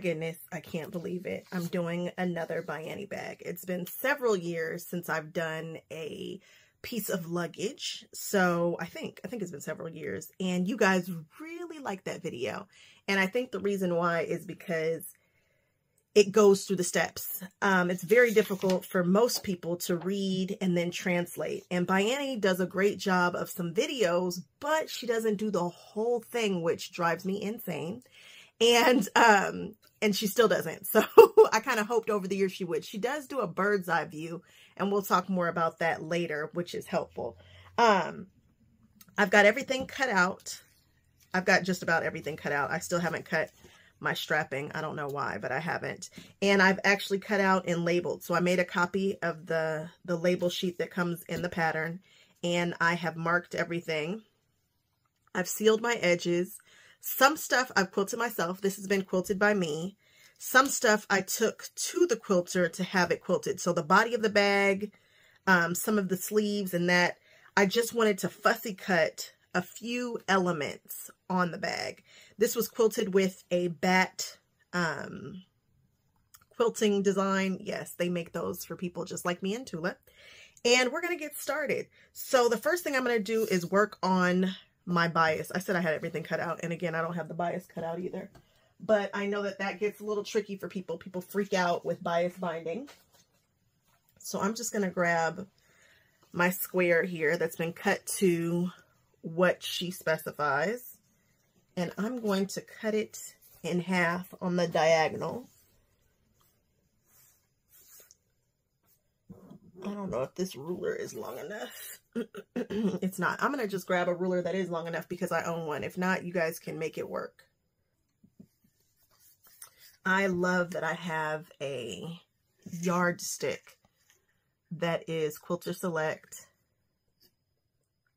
goodness, I can't believe it. I'm doing another By bag. It's been several years since I've done a piece of luggage. So I think, I think it's been several years and you guys really like that video. And I think the reason why is because it goes through the steps. Um, it's very difficult for most people to read and then translate. And By does a great job of some videos, but she doesn't do the whole thing, which drives me insane. And um, and she still doesn't. So I kind of hoped over the years she would. She does do a bird's eye view, and we'll talk more about that later, which is helpful. Um, I've got everything cut out. I've got just about everything cut out. I still haven't cut my strapping. I don't know why, but I haven't. And I've actually cut out and labeled. So I made a copy of the, the label sheet that comes in the pattern and I have marked everything. I've sealed my edges. Some stuff I've quilted myself. This has been quilted by me. Some stuff I took to the quilter to have it quilted. So the body of the bag, um, some of the sleeves and that, I just wanted to fussy cut a few elements on the bag. This was quilted with a bat um, quilting design. Yes, they make those for people just like me and Tula. And we're going to get started. So the first thing I'm going to do is work on my bias. I said I had everything cut out. And again, I don't have the bias cut out either. But I know that that gets a little tricky for people. People freak out with bias binding. So I'm just going to grab my square here that's been cut to what she specifies and I'm going to cut it in half on the diagonal. I don't know if this ruler is long enough. it's not. I'm going to just grab a ruler that is long enough because I own one. If not, you guys can make it work. I love that I have a yardstick that is Quilters Select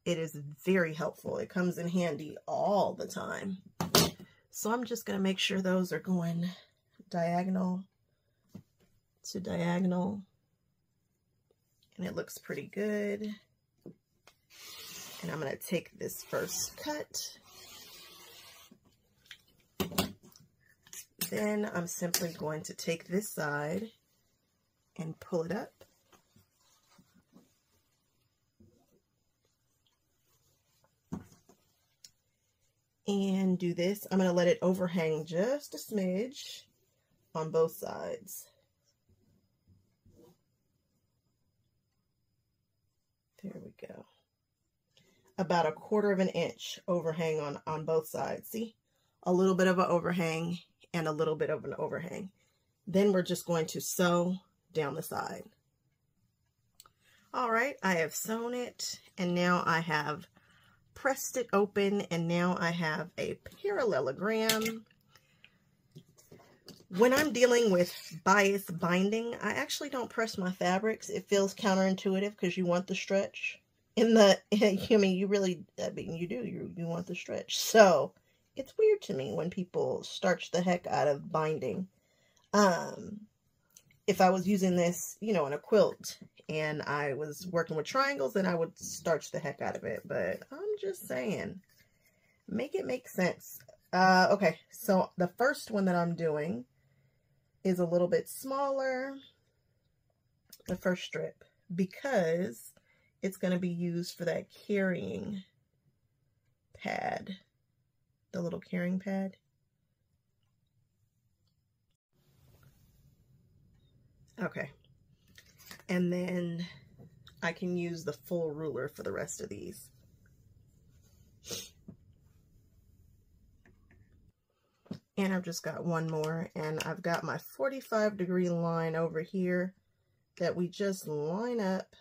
it is very helpful. It comes in handy all the time. So I'm just going to make sure those are going diagonal to diagonal. And it looks pretty good. And I'm going to take this first cut. Then I'm simply going to take this side and pull it up. and do this. I'm going to let it overhang just a smidge on both sides. There we go. About a quarter of an inch overhang on, on both sides. See? A little bit of an overhang and a little bit of an overhang. Then we're just going to sew down the side. All right, I have sewn it and now I have pressed it open and now I have a parallelogram. When I'm dealing with bias binding, I actually don't press my fabrics. It feels counterintuitive because you want the stretch. In the, I mean, you really, I mean, you do, you, you want the stretch. So, it's weird to me when people starch the heck out of binding. Um, if I was using this, you know, in a quilt and I was working with triangles, then I would starch the heck out of it. But I'm just saying, make it make sense. Uh, okay, so the first one that I'm doing is a little bit smaller, the first strip, because it's going to be used for that carrying pad, the little carrying pad. Okay. And then I can use the full ruler for the rest of these. And I've just got one more and I've got my 45 degree line over here that we just line up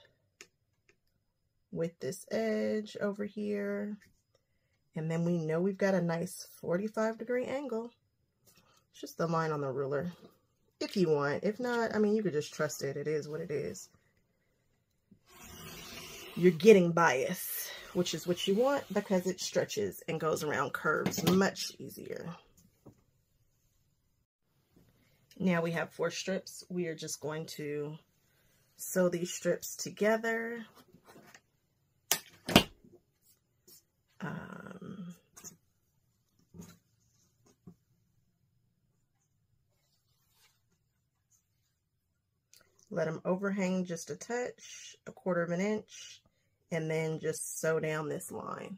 with this edge over here. And then we know we've got a nice 45 degree angle. It's just the line on the ruler if you want. If not, I mean, you could just trust it. It is what it is. You're getting bias, which is what you want because it stretches and goes around curves much easier. Now we have four strips. We are just going to sew these strips together. Let them overhang just a touch, a quarter of an inch, and then just sew down this line.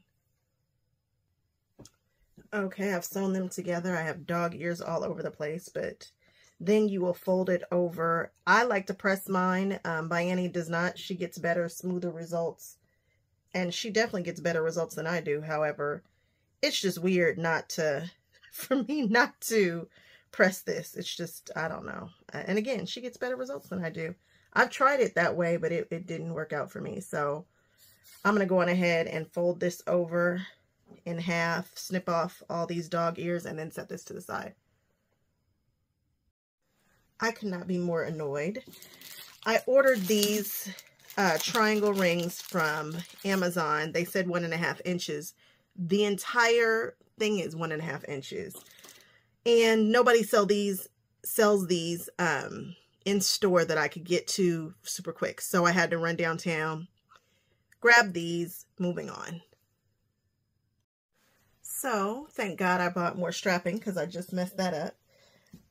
Okay, I've sewn them together. I have dog ears all over the place, but then you will fold it over. I like to press mine. Um, ByAnnie does not. She gets better, smoother results. And she definitely gets better results than I do. However, it's just weird not to, for me not to press this. It's just, I don't know. And again, she gets better results than I do. I've tried it that way, but it, it didn't work out for me. So I'm going to go on ahead and fold this over in half, snip off all these dog ears, and then set this to the side. I could not be more annoyed. I ordered these uh, triangle rings from Amazon. They said one and a half inches. The entire thing is one and a half inches. And nobody sell these sells these um, in store that I could get to super quick. So I had to run downtown, grab these, moving on. So, thank God I bought more strapping because I just messed that up.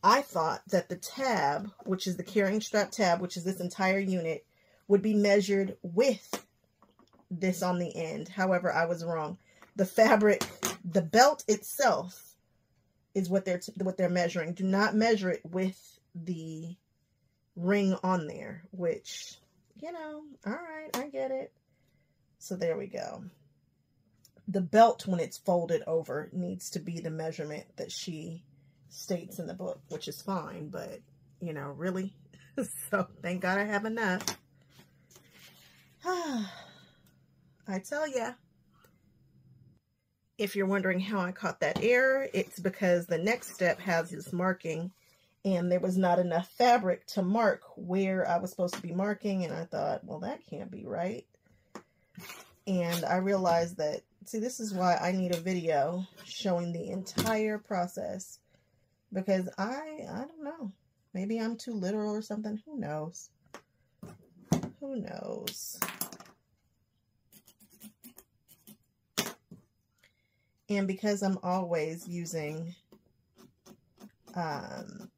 I thought that the tab, which is the carrying strap tab, which is this entire unit, would be measured with this on the end. However, I was wrong. The fabric, the belt itself is what they're what they're measuring. Do not measure it with the ring on there, which, you know, all right, I get it. So there we go the belt when it's folded over needs to be the measurement that she states in the book, which is fine, but you know, really. so thank God I have enough. I tell ya. If you're wondering how I caught that error, it's because the next step has this marking and there was not enough fabric to mark where I was supposed to be marking. And I thought, well, that can't be right. And I realized that See, this is why I need a video showing the entire process. Because I, I don't know. Maybe I'm too literal or something. Who knows? Who knows? And because I'm always using um,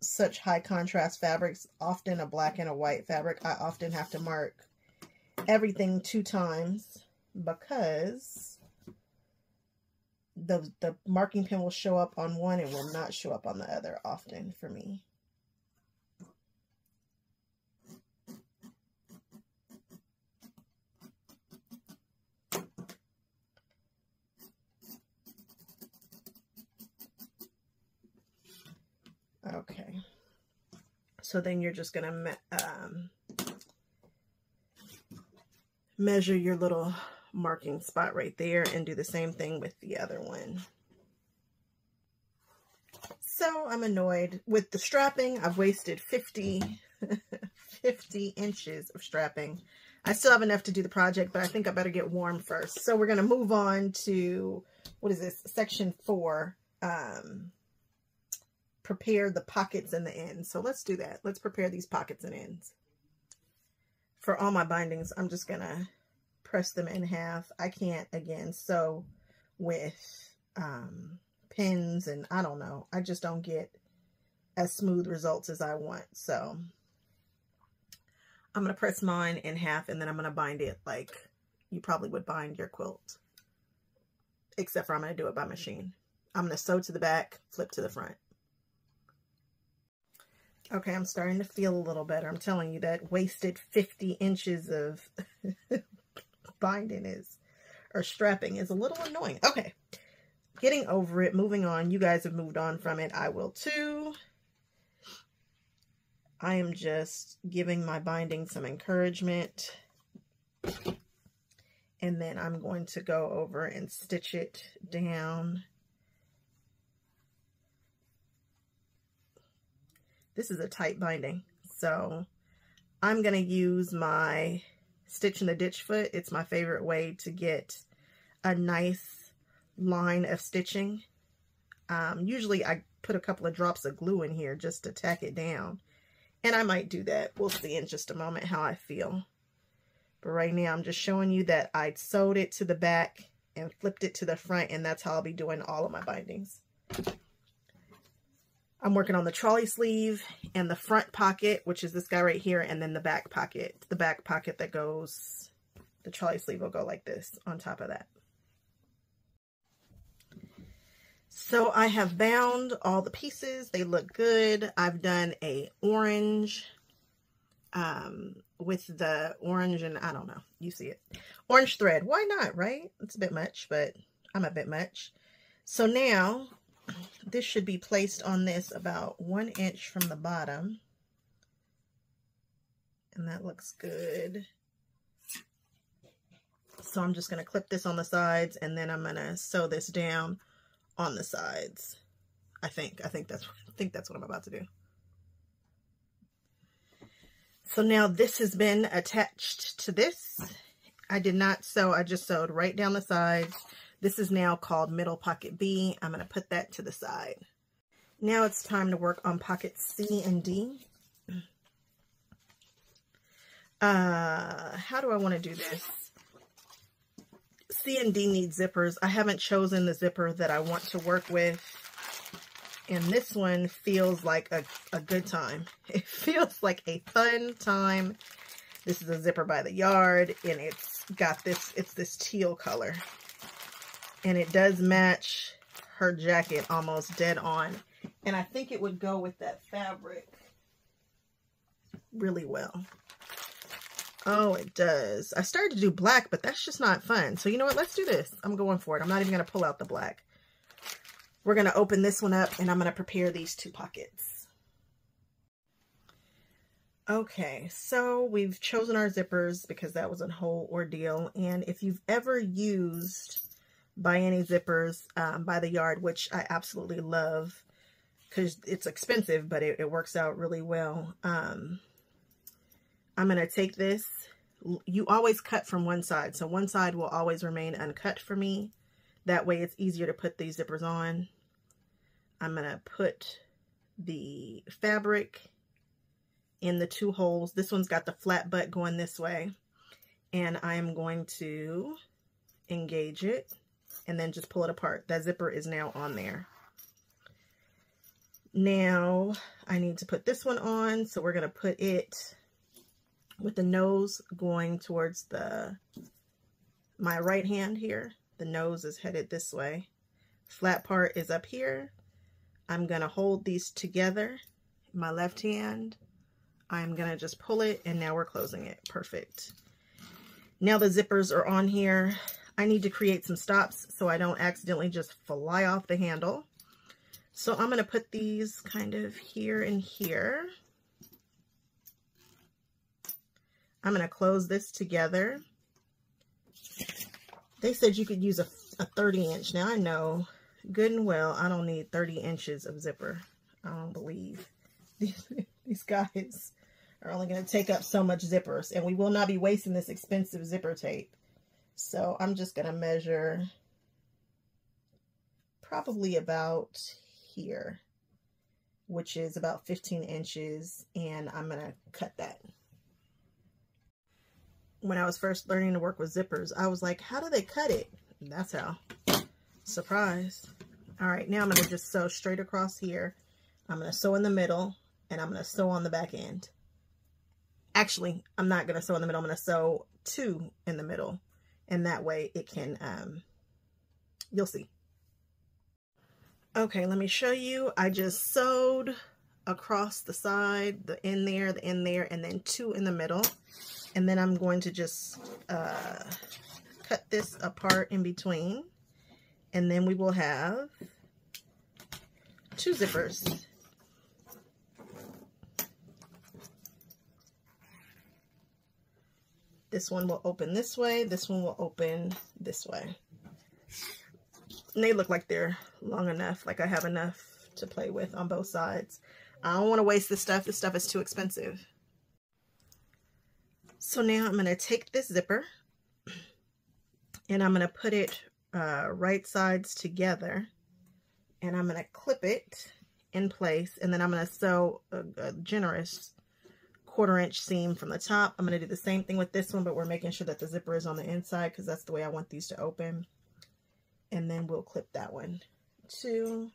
such high contrast fabrics, often a black and a white fabric, I often have to mark everything two times because the the marking pen will show up on one and will not show up on the other often for me. Okay. So then you're just going to um, measure your little marking spot right there and do the same thing with the other one. So I'm annoyed with the strapping. I've wasted 50, 50 inches of strapping. I still have enough to do the project, but I think I better get warm first. So we're going to move on to, what is this, section four, um, prepare the pockets and the ends. So let's do that. Let's prepare these pockets and ends. For all my bindings, I'm just going to press them in half. I can't, again, sew with um, pins and I don't know. I just don't get as smooth results as I want. So I'm going to press mine in half and then I'm going to bind it like you probably would bind your quilt. Except for I'm going to do it by machine. I'm going to sew to the back, flip to the front. Okay, I'm starting to feel a little better. I'm telling you that wasted 50 inches of binding is, or strapping is a little annoying. Okay, getting over it, moving on. You guys have moved on from it. I will too. I am just giving my binding some encouragement. And then I'm going to go over and stitch it down. This is a tight binding, so I'm going to use my stitch in the ditch foot. It's my favorite way to get a nice line of stitching. Um, usually I put a couple of drops of glue in here just to tack it down. And I might do that. We'll see in just a moment how I feel. But right now I'm just showing you that I sewed it to the back and flipped it to the front and that's how I'll be doing all of my bindings. I'm working on the trolley sleeve and the front pocket, which is this guy right here, and then the back pocket. The back pocket that goes, the trolley sleeve will go like this on top of that. So I have bound all the pieces. They look good. I've done a orange um, with the orange and I don't know. You see it. Orange thread. Why not, right? It's a bit much, but I'm a bit much. So now this should be placed on this about one inch from the bottom. And that looks good. So I'm just going to clip this on the sides and then I'm going to sew this down on the sides. I think. I think that's I think that's what I'm about to do. So now this has been attached to this. I did not sew, I just sewed right down the sides. This is now called middle pocket B. I'm going to put that to the side. Now it's time to work on pockets C and D. Uh, how do I want to do this? C and D need zippers. I haven't chosen the zipper that I want to work with. And this one feels like a, a good time. It feels like a fun time. This is a zipper by the yard and it's got this, it's this teal color. And it does match her jacket almost dead on. And I think it would go with that fabric really well. Oh, it does. I started to do black, but that's just not fun. So you know what? Let's do this. I'm going for it. I'm not even going to pull out the black. We're going to open this one up and I'm going to prepare these two pockets. Okay, so we've chosen our zippers because that was a whole ordeal. And if you've ever used ByAnnie zippers um, by the yard, which I absolutely love because it's expensive, but it, it, works out really well. Um, I'm going to take this. You always cut from one side. So one side will always remain uncut for me. That way it's easier to put these zippers on. I'm going to put the fabric in the two holes. This one's got the flat butt going this way. And I am going to engage it and then just pull it apart. That zipper is now on there. Now I need to put this one on. So we're going to put it with the nose going towards the my right hand here. The nose is headed this way. Flat part is up here. I'm going to hold these together. My left hand, I'm going to just pull it and now we're closing it. Perfect. Now the zippers are on here. I need to create some stops so I don't accidentally just fly off the handle. So I'm going to put these kind of here and here. I'm going to close this together. They said you could use a, a 30 inch. Now I know good and well I don't need 30 inches of zipper. I don't believe. These, these guys are only going to take up so much zippers. And we will not be wasting this expensive zipper tape. So I'm just going to measure probably about here, which is about 15 inches. And I'm going to cut that when I was first learning to work with zippers, I was like, how do they cut it? And that's how. Surprise. All right, now I'm going to just sew straight across here. I'm going to sew in the middle, and I'm going to sew on the back end. Actually, I'm not going to sew in the middle. I'm going to sew two in the middle, and that way it can, um, you'll see. Okay, let me show you. I just sewed across the side, the end there, the end there, and then two in the middle. And then I'm going to just uh, cut this apart in between. And then we will have two zippers. This one will open this way. This one will open this way. And they look like they're long enough, like I have enough to play with on both sides. I don't want to waste this stuff. This stuff is too expensive. So now I'm going to take this zipper and I'm going to put it uh, right sides together and I'm going to clip it in place and then I'm going to sew a, a generous quarter inch seam from the top. I'm going to do the same thing with this one, but we're making sure that the zipper is on the inside because that's the way I want these to open. And then we'll clip that one. Two.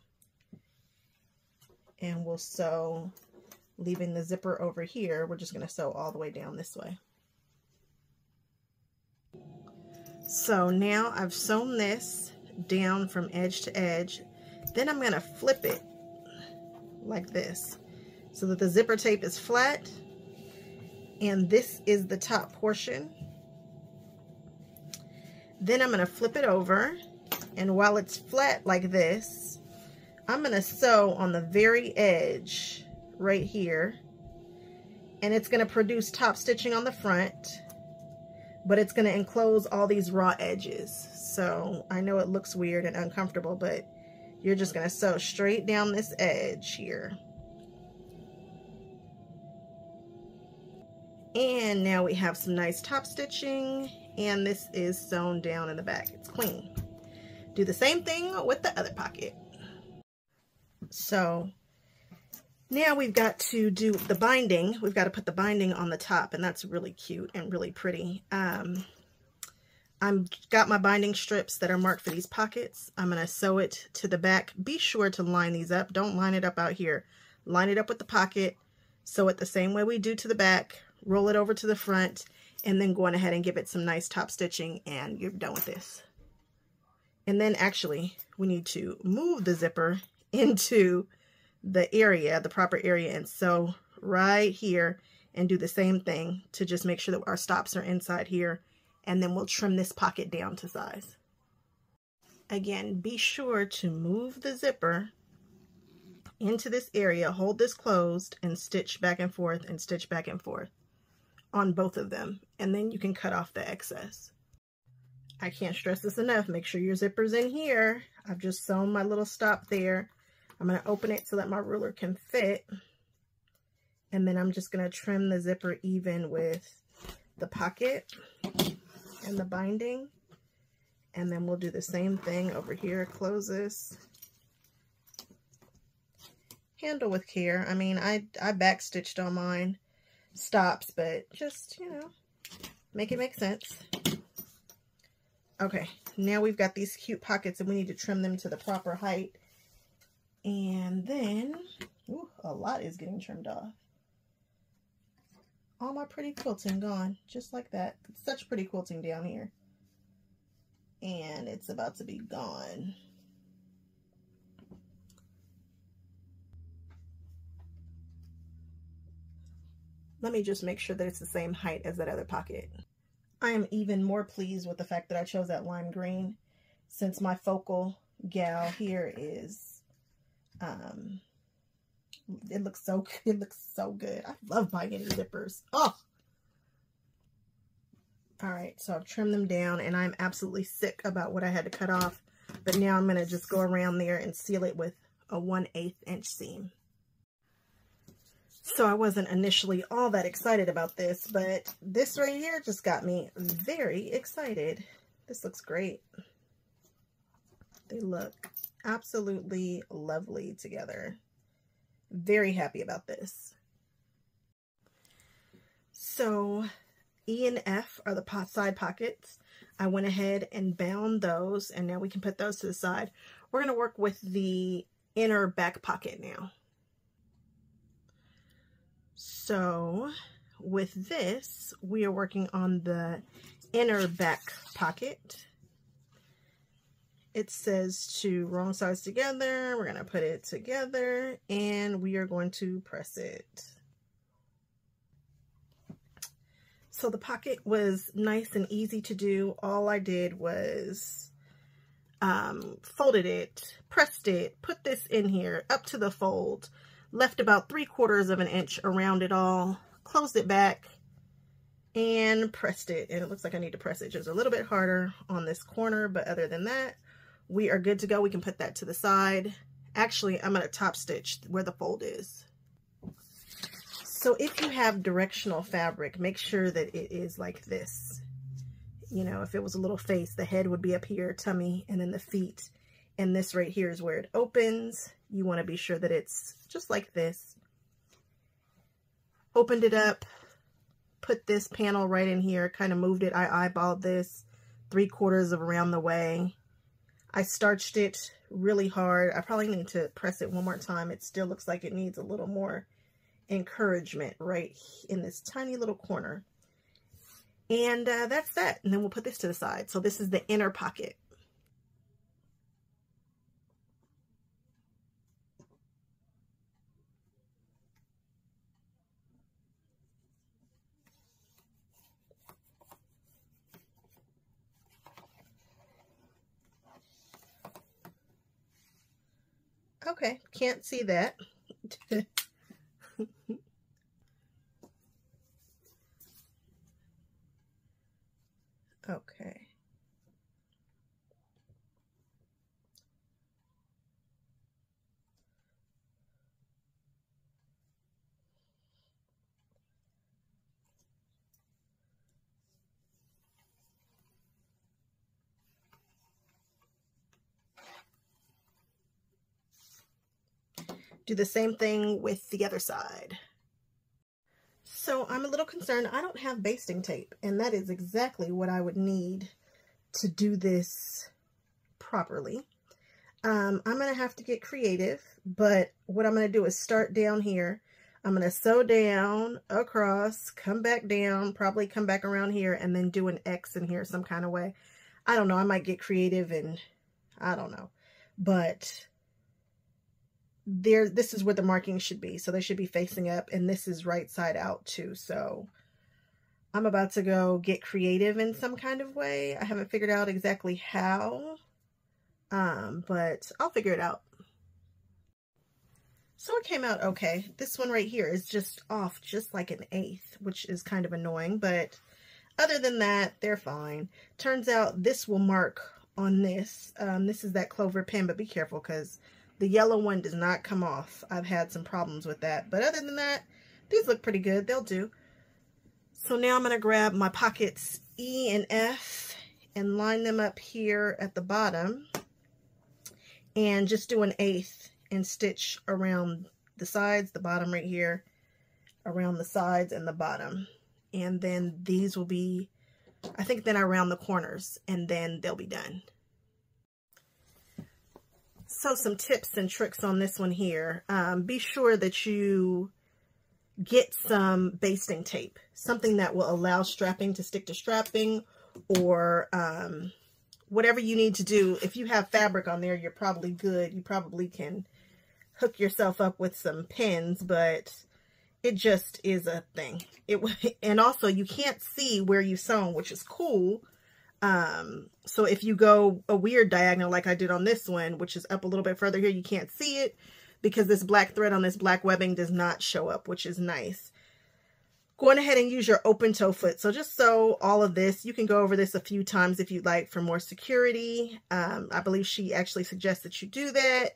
and we'll sew, leaving the zipper over here. We're just going to sew all the way down this way. So now I've sewn this down from edge to edge. Then I'm going to flip it like this so that the zipper tape is flat and this is the top portion. Then I'm going to flip it over and while it's flat like this, I'm going to sew on the very edge right here and it's going to produce top stitching on the front but it's going to enclose all these raw edges. So I know it looks weird and uncomfortable, but you're just going to sew straight down this edge here. And now we have some nice top stitching and this is sewn down in the back. It's clean. Do the same thing with the other pocket. So now we've got to do the binding. We've got to put the binding on the top, and that's really cute and really pretty. Um, I've got my binding strips that are marked for these pockets. I'm going to sew it to the back. Be sure to line these up. Don't line it up out here. Line it up with the pocket. Sew it the same way we do to the back. Roll it over to the front. And then go on ahead and give it some nice top stitching. And you're done with this. And then actually, we need to move the zipper into the area, the proper area, and sew right here and do the same thing to just make sure that our stops are inside here and then we'll trim this pocket down to size. Again, be sure to move the zipper into this area, hold this closed and stitch back and forth and stitch back and forth on both of them and then you can cut off the excess. I can't stress this enough. Make sure your zipper's in here. I've just sewn my little stop there I'm going to open it so that my ruler can fit. And then I'm just going to trim the zipper even with the pocket and the binding. And then we'll do the same thing over here. Close this. Handle with care. I mean, I, I backstitched on mine. Stops, but just, you know, make it make sense. Okay, now we've got these cute pockets and we need to trim them to the proper height. And then, ooh, a lot is getting trimmed off. All my pretty quilting gone, just like that. such pretty quilting down here. And it's about to be gone. Let me just make sure that it's the same height as that other pocket. I am even more pleased with the fact that I chose that lime green since my focal gal here is um, it looks so it looks so good. I love ByAnnie zippers. Oh. All right, so I've trimmed them down and I'm absolutely sick about what I had to cut off. But now I'm going to just go around there and seal it with a 1 8 inch seam. So I wasn't initially all that excited about this, but this right here just got me very excited. This looks great. They look absolutely lovely together. Very happy about this. So E and F are the pot side pockets. I went ahead and bound those and now we can put those to the side. We're going to work with the inner back pocket now. So with this, we are working on the inner back pocket it says to wrong sides together. We're going to put it together and we are going to press it. So the pocket was nice and easy to do. All I did was um, folded it, pressed it, put this in here up to the fold, left about three quarters of an inch around it all, closed it back, and pressed it. And it looks like I need to press it just a little bit harder on this corner, but other than that, we are good to go. We can put that to the side. Actually, I'm going to top stitch where the fold is. So if you have directional fabric, make sure that it is like this. You know, if it was a little face, the head would be up here, tummy, and then the feet. And this right here is where it opens. You want to be sure that it's just like this. Opened it up, put this panel right in here, kind of moved it. I eyeballed this three quarters of around the way I starched it really hard. I probably need to press it one more time. It still looks like it needs a little more encouragement right in this tiny little corner. And uh, that's that. And then we'll put this to the side. So this is the inner pocket. Okay, can't see that. okay. Do the same thing with the other side. So I'm a little concerned. I don't have basting tape, and that is exactly what I would need to do this properly. Um, I'm going to have to get creative, but what I'm going to do is start down here. I'm going to sew down across, come back down, probably come back around here, and then do an X in here some kind of way. I don't know. I might get creative and I don't know. But there this is where the marking should be. So they should be facing up and this is right side out too. So I'm about to go get creative in some kind of way. I haven't figured out exactly how um but I'll figure it out. So it came out okay. This one right here is just off just like an eighth which is kind of annoying but other than that they're fine. Turns out this will mark on this. Um this is that clover pin but be careful because the yellow one does not come off. I've had some problems with that. But other than that, these look pretty good. They'll do. So now I'm going to grab my pockets E and F and line them up here at the bottom and just do an eighth and stitch around the sides, the bottom right here, around the sides and the bottom. And then these will be, I think then around the corners and then they'll be done. So some tips and tricks on this one here. Um, be sure that you get some basting tape, something that will allow strapping to stick to strapping or um, whatever you need to do. If you have fabric on there, you're probably good. You probably can hook yourself up with some pins, but it just is a thing. It And also you can't see where you sewn, which is cool um, so if you go a weird diagonal like I did on this one, which is up a little bit further here, you can't see it because this black thread on this black webbing does not show up, which is nice. Going ahead and use your open toe foot. So just sew all of this. You can go over this a few times if you'd like for more security. Um, I believe she actually suggests that you do that.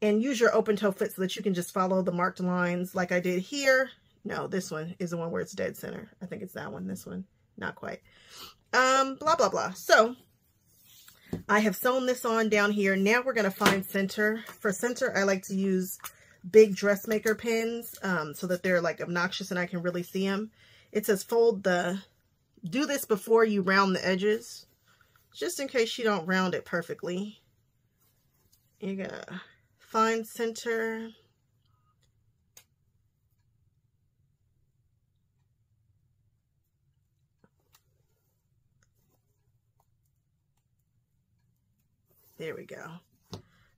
And use your open toe foot so that you can just follow the marked lines like I did here. No, this one is the one where it's dead center. I think it's that one, this one. Not quite um, blah, blah, blah. So I have sewn this on down here. Now we're going to find center. For center, I like to use big dressmaker pins um, so that they're like obnoxious and I can really see them. It says fold the, do this before you round the edges, just in case you don't round it perfectly. You're going to find center. There we go.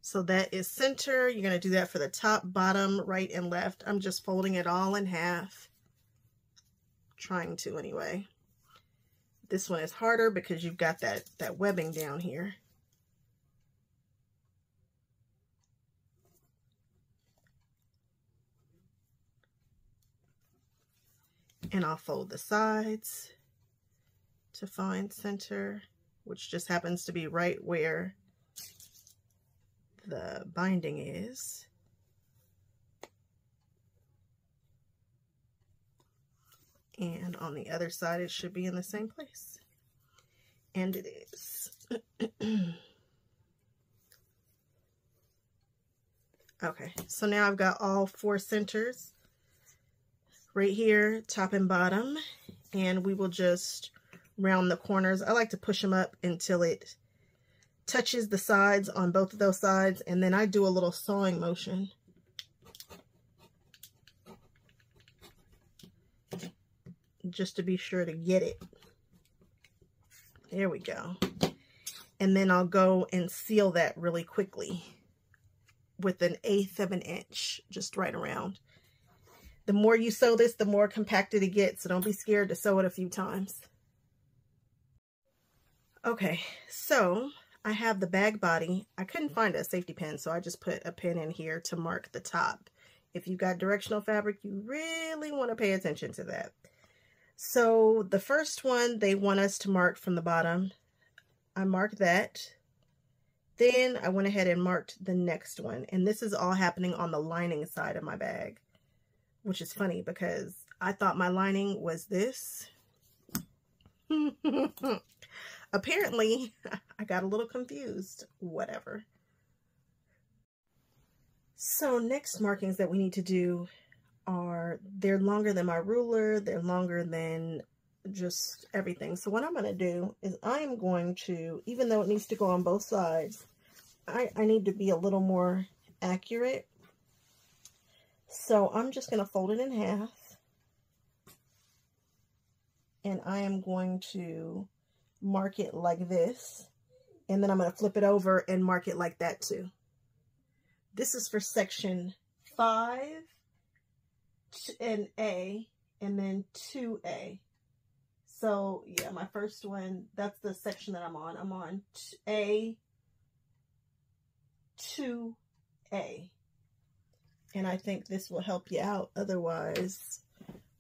So that is center. You're going to do that for the top, bottom, right, and left. I'm just folding it all in half. Trying to anyway. This one is harder because you've got that, that webbing down here. And I'll fold the sides to find center, which just happens to be right where the binding is. And on the other side, it should be in the same place. And it is. okay, so now I've got all four centers right here, top and bottom. And we will just round the corners. I like to push them up until it touches the sides on both of those sides and then I do a little sawing motion. Just to be sure to get it. There we go. And then I'll go and seal that really quickly with an eighth of an inch, just right around. The more you sew this, the more compacted it gets, so don't be scared to sew it a few times. Okay, so I have the bag body. I couldn't find a safety pin, so I just put a pin in here to mark the top. If you've got directional fabric, you really want to pay attention to that. So the first one, they want us to mark from the bottom. I marked that. Then I went ahead and marked the next one. And this is all happening on the lining side of my bag, which is funny because I thought my lining was this. Apparently, I got a little confused. Whatever. So next markings that we need to do are, they're longer than my ruler, they're longer than just everything. So what I'm going to do is I am going to, even though it needs to go on both sides, I, I need to be a little more accurate. So I'm just going to fold it in half. And I am going to mark it like this. And then I'm going to flip it over and mark it like that too. This is for section 5 and A and then 2A. So yeah, my first one, that's the section that I'm on. I'm on A, 2A. And I think this will help you out. Otherwise,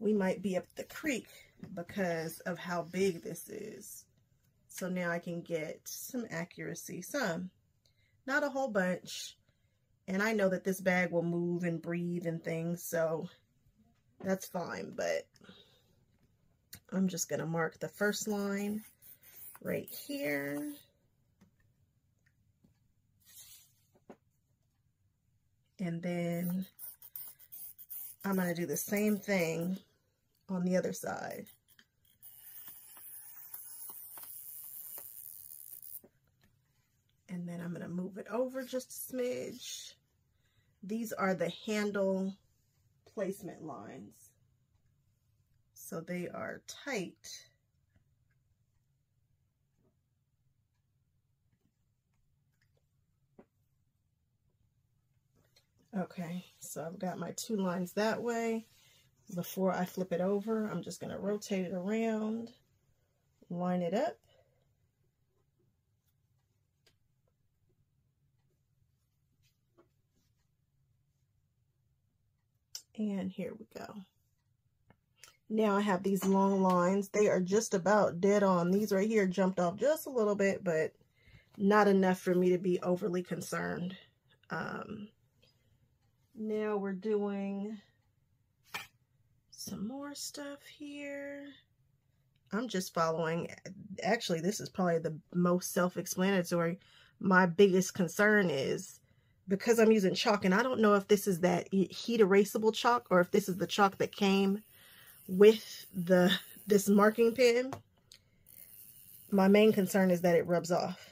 we might be up the creek because of how big this is. So now I can get some accuracy, some, not a whole bunch. And I know that this bag will move and breathe and things, so that's fine. But I'm just going to mark the first line right here. And then I'm going to do the same thing on the other side. And then I'm going to move it over just a smidge. These are the handle placement lines. So they are tight. Okay, so I've got my two lines that way. Before I flip it over, I'm just going to rotate it around, line it up, And here we go. Now I have these long lines. They are just about dead on. These right here jumped off just a little bit, but not enough for me to be overly concerned. Um, now we're doing some more stuff here. I'm just following. Actually, this is probably the most self-explanatory. My biggest concern is because I'm using chalk, and I don't know if this is that heat erasable chalk or if this is the chalk that came with the this marking pen. My main concern is that it rubs off,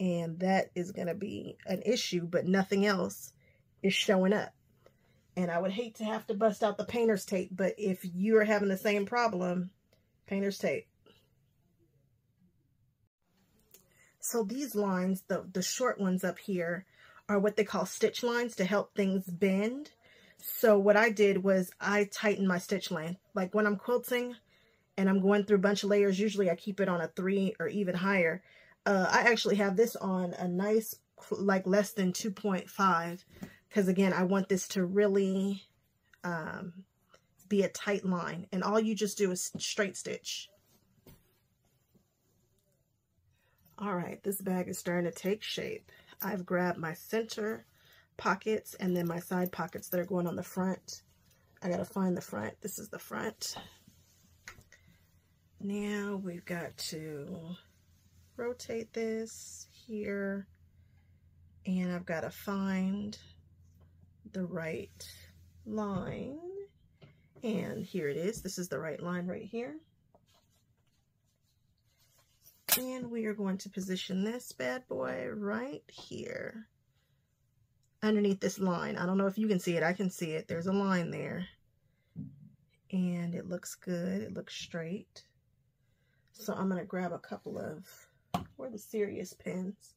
and that is going to be an issue, but nothing else is showing up. And I would hate to have to bust out the painter's tape, but if you're having the same problem, painter's tape. So these lines, the, the short ones up here, are what they call stitch lines to help things bend. So what I did was I tightened my stitch length. Like when I'm quilting and I'm going through a bunch of layers, usually I keep it on a three or even higher. Uh, I actually have this on a nice, like less than 2.5. Because again, I want this to really um, be a tight line. And all you just do is straight stitch. All right, this bag is starting to take shape. I've grabbed my center pockets and then my side pockets that are going on the front. I got to find the front. This is the front. Now we've got to rotate this here and I've got to find the right line and here it is. This is the right line right here. And we are going to position this bad boy right here underneath this line. I don't know if you can see it. I can see it. There's a line there. And it looks good. It looks straight. So I'm going to grab a couple of, where the serious pins.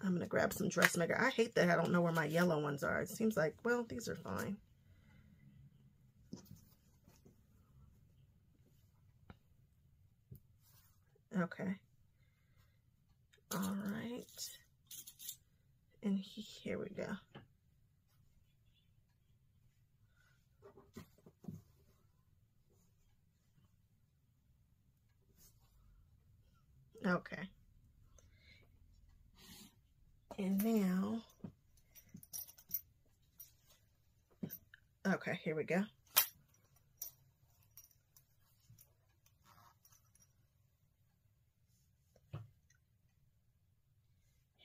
I'm going to grab some dressmaker. I hate that I don't know where my yellow ones are. It seems like, well, these are fine. Okay. All right. And here we go. Okay. And now, okay, here we go.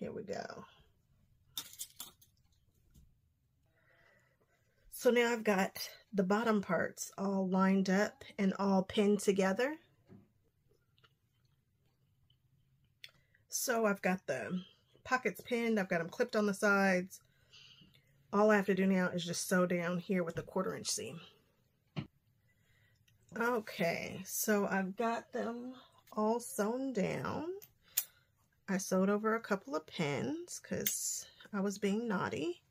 Here we go. So now I've got the bottom parts all lined up and all pinned together. So I've got the pockets pinned. I've got them clipped on the sides. All I have to do now is just sew down here with the quarter inch seam. Okay, so I've got them all sewn down. I sewed over a couple of pins because I was being naughty.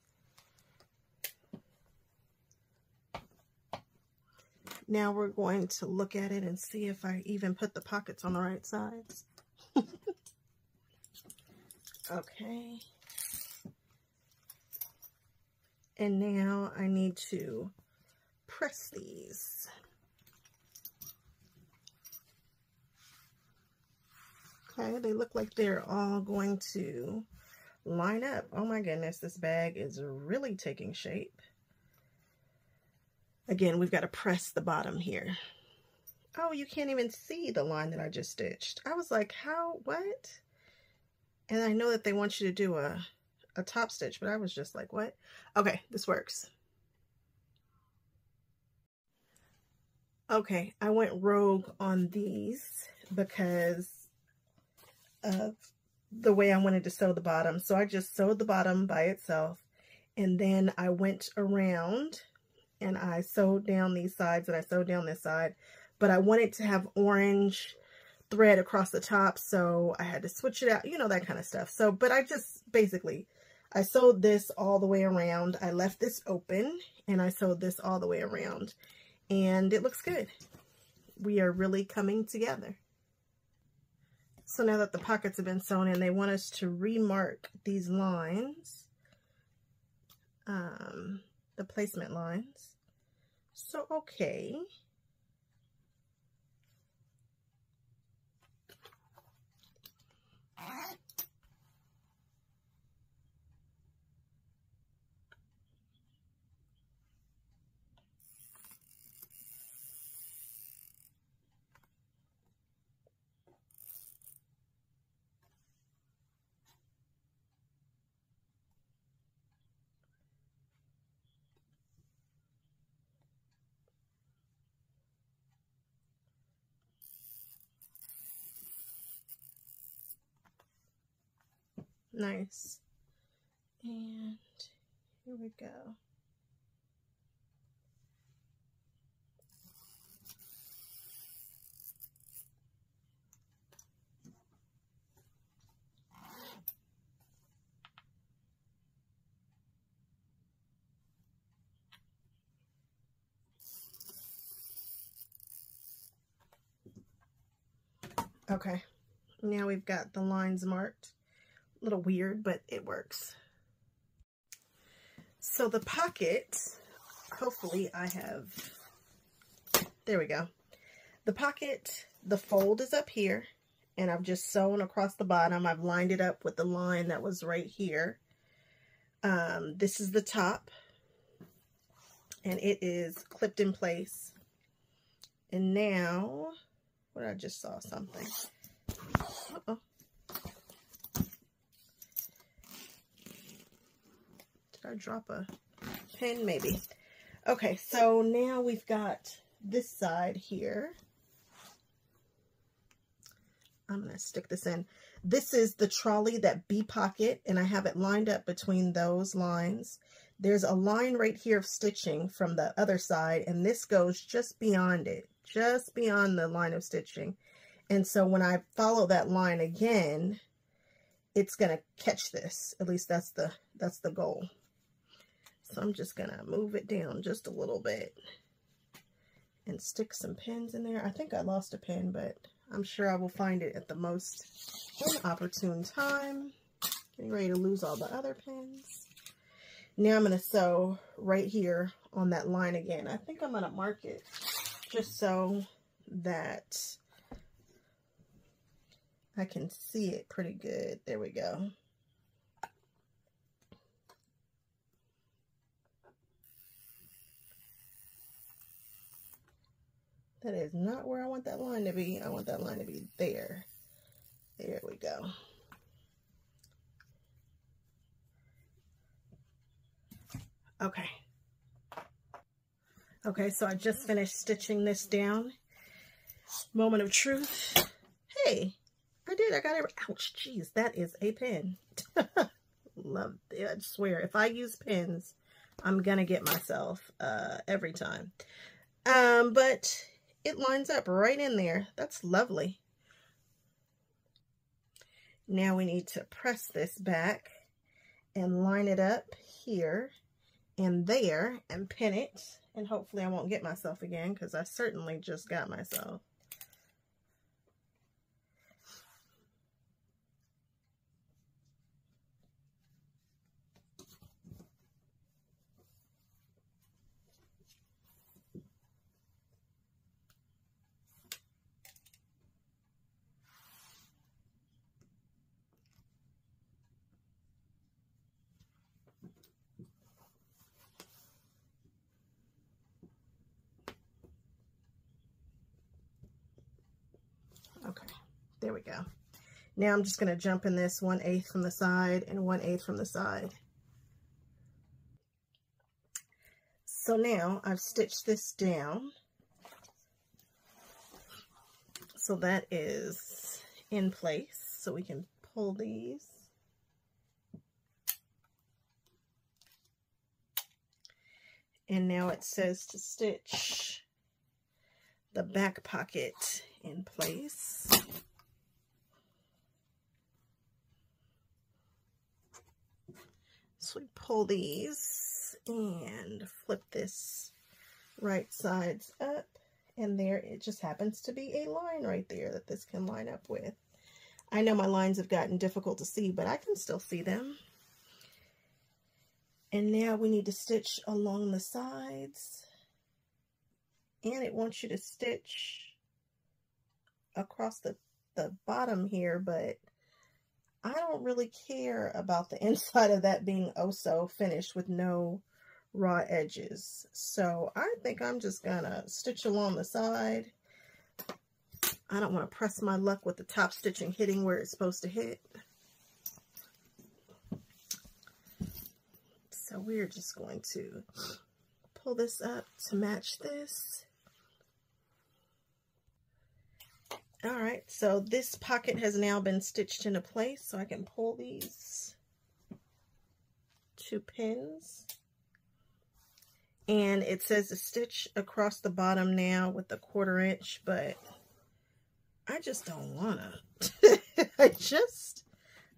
Now we're going to look at it and see if I even put the pockets on the right sides. okay. And now I need to press these. Okay, they look like they're all going to line up. Oh my goodness, this bag is really taking shape. Again, we've got to press the bottom here. Oh, you can't even see the line that I just stitched. I was like, how, what? And I know that they want you to do a, a top stitch, but I was just like, what? Okay, this works. Okay, I went rogue on these because of the way I wanted to sew the bottom. So I just sewed the bottom by itself. And then I went around and I sewed down these sides and I sewed down this side. But I wanted to have orange thread across the top. So I had to switch it out, you know, that kind of stuff. So, but I just basically, I sewed this all the way around. I left this open and I sewed this all the way around. And it looks good. We are really coming together. So now that the pockets have been sewn in, they want us to remark these lines, um, the placement lines. So, okay. Nice. And here we go. Okay, now we've got the lines marked little weird, but it works. So the pocket, hopefully I have, there we go. The pocket, the fold is up here, and I've just sewn across the bottom. I've lined it up with the line that was right here. Um, this is the top, and it is clipped in place. And now, what I just saw something. -oh. I drop a pin maybe? Okay, so now we've got this side here. I'm going to stick this in. This is the trolley, that B pocket, and I have it lined up between those lines. There's a line right here of stitching from the other side, and this goes just beyond it, just beyond the line of stitching. And so when I follow that line again, it's going to catch this. At least that's the, that's the goal. So I'm just going to move it down just a little bit and stick some pins in there. I think I lost a pin, but I'm sure I will find it at the most inopportune time. Getting ready to lose all the other pins. Now I'm going to sew right here on that line again. I think I'm going to mark it just so that I can see it pretty good. There we go. That is not where I want that line to be. I want that line to be there. There we go. Okay. Okay, so I just finished stitching this down. Moment of truth. Hey, I did. I got it. Ouch, jeez, that is a pin. Love it. I swear, if I use pins, I'm going to get myself uh, every time. Um, but it lines up right in there. That's lovely. Now we need to press this back and line it up here and there and pin it. And hopefully I won't get myself again because I certainly just got myself. There we go. Now I'm just going to jump in this 1 8 from the side and 1 8 from the side. So now I've stitched this down. So that is in place. So we can pull these. And now it says to stitch the back pocket in place. We pull these and flip this right sides up and there it just happens to be a line right there that this can line up with. I know my lines have gotten difficult to see, but I can still see them. And now we need to stitch along the sides. And it wants you to stitch across the, the bottom here, but I don't really care about the inside of that being oh so finished with no raw edges. So I think I'm just gonna stitch along the side. I don't want to press my luck with the top stitching hitting where it's supposed to hit. So we're just going to pull this up to match this. All right, so this pocket has now been stitched into place, so I can pull these two pins. And it says to stitch across the bottom now with the quarter inch, but I just don't wanna. I just,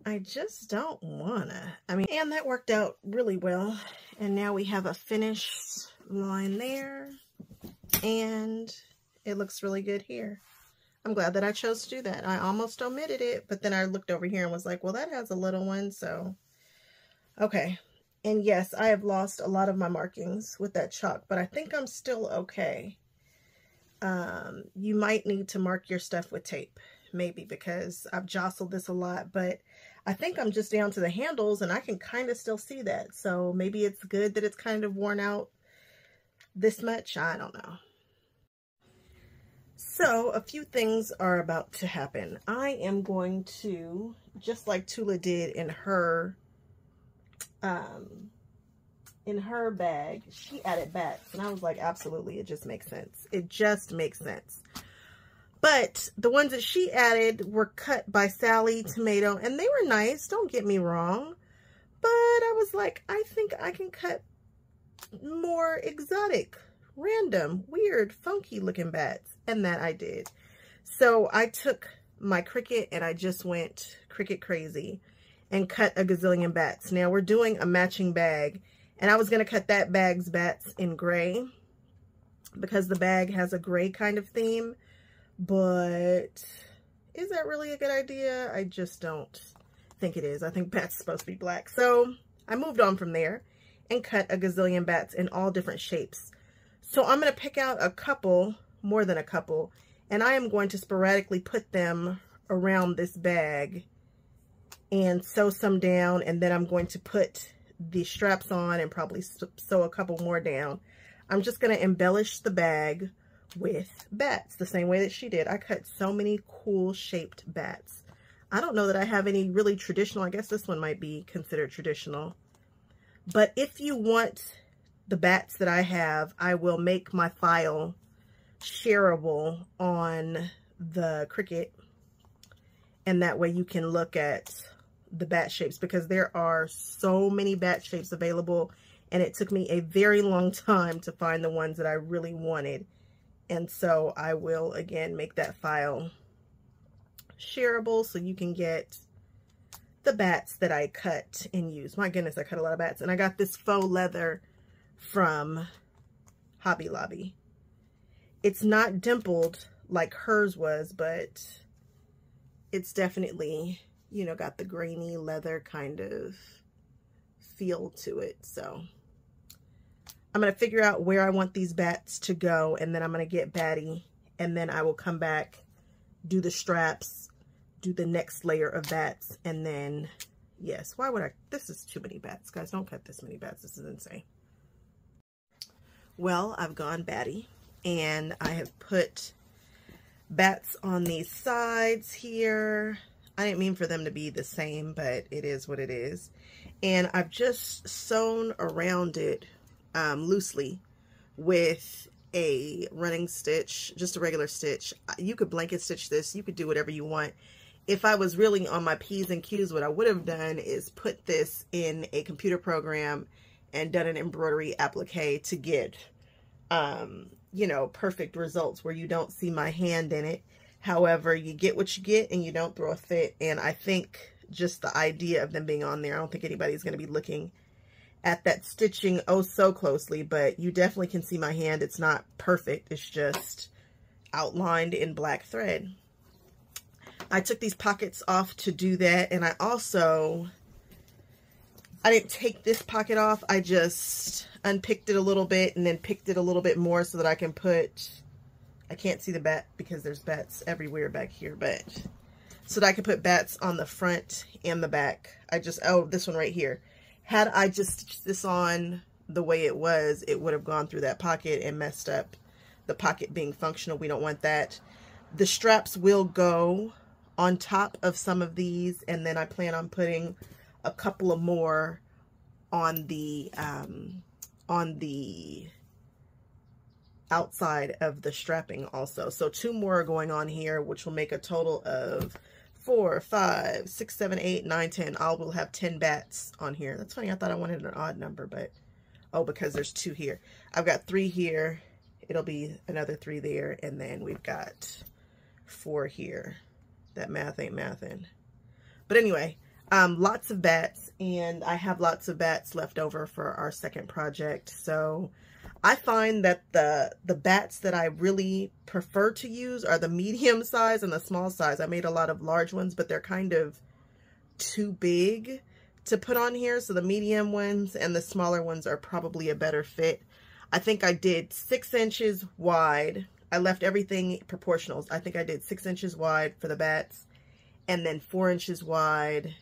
I just don't wanna. I mean, and that worked out really well. And now we have a finished line there, and it looks really good here. I'm glad that I chose to do that. I almost omitted it, but then I looked over here and was like, well, that has a little one, so. Okay. And yes, I have lost a lot of my markings with that chalk, but I think I'm still okay. Um, you might need to mark your stuff with tape, maybe, because I've jostled this a lot, but I think I'm just down to the handles and I can kind of still see that. So maybe it's good that it's kind of worn out this much. I don't know. So a few things are about to happen. I am going to, just like Tula did in her, um, in her bag, she added bats. And I was like, absolutely, it just makes sense. It just makes sense. But the ones that she added were cut by Sallie Tomato, and they were nice, don't get me wrong. But I was like, I think I can cut more exotic, random, weird, funky looking bats. And that I did. So I took my Cricut and I just went Cricut crazy and cut a gazillion bats. Now we're doing a matching bag and I was going to cut that bag's bats in gray because the bag has a gray kind of theme. But is that really a good idea? I just don't think it is. I think bats supposed to be black. So I moved on from there and cut a gazillion bats in all different shapes. So I'm going to pick out a couple, more than a couple, and I am going to sporadically put them around this bag and sew some down and then I'm going to put the straps on and probably sew a couple more down. I'm just going to embellish the bag with bats the same way that she did. I cut so many cool shaped bats. I don't know that I have any really traditional. I guess this one might be considered traditional. But if you want the bats that I have, I will make my file shareable on the Cricut. And that way you can look at the bat shapes because there are so many bat shapes available. And it took me a very long time to find the ones that I really wanted. And so I will, again, make that file shareable so you can get the bats that I cut and use. My goodness, I cut a lot of bats. And I got this faux leather from Hobby Lobby. It's not dimpled like hers was, but it's definitely, you know, got the grainy leather kind of feel to it. So I'm going to figure out where I want these bats to go, and then I'm going to get Batty, and then I will come back, do the straps, do the next layer of bats, and then, yes, why would I, this is too many bats, guys, don't cut this many bats, this is insane. Well, I've gone Batty and I have put bats on these sides here. I didn't mean for them to be the same, but it is what it is. And I've just sewn around it um, loosely with a running stitch, just a regular stitch. You could blanket stitch this. You could do whatever you want. If I was really on my P's and Q's, what I would have done is put this in a computer program and done an embroidery applique to get um, you know, perfect results where you don't see my hand in it. However, you get what you get and you don't throw a fit. And I think just the idea of them being on there, I don't think anybody's going to be looking at that stitching oh so closely, but you definitely can see my hand. It's not perfect. It's just outlined in black thread. I took these pockets off to do that. And I also, I didn't take this pocket off. I just unpicked it a little bit and then picked it a little bit more so that I can put, I can't see the bat because there's bats everywhere back here, but so that I can put bats on the front and the back. I just, oh, this one right here. Had I just stitched this on the way it was, it would have gone through that pocket and messed up the pocket being functional. We don't want that. The straps will go on top of some of these, and then I plan on putting a couple of more on the um, on the outside of the strapping also. So two more are going on here, which will make a total of four, five, six, seven, eight, nine, ten. I will have 10 bats on here. That's funny. I thought I wanted an odd number, but oh, because there's two here. I've got three here. It'll be another three there. And then we've got four here. That math ain't mathin'. But anyway, um, lots of bats, and I have lots of bats left over for our second project. So I find that the the bats that I really prefer to use are the medium size and the small size. I made a lot of large ones, but they're kind of too big to put on here. So the medium ones and the smaller ones are probably a better fit. I think I did six inches wide. I left everything proportionals. I think I did six inches wide for the bats and then four inches wide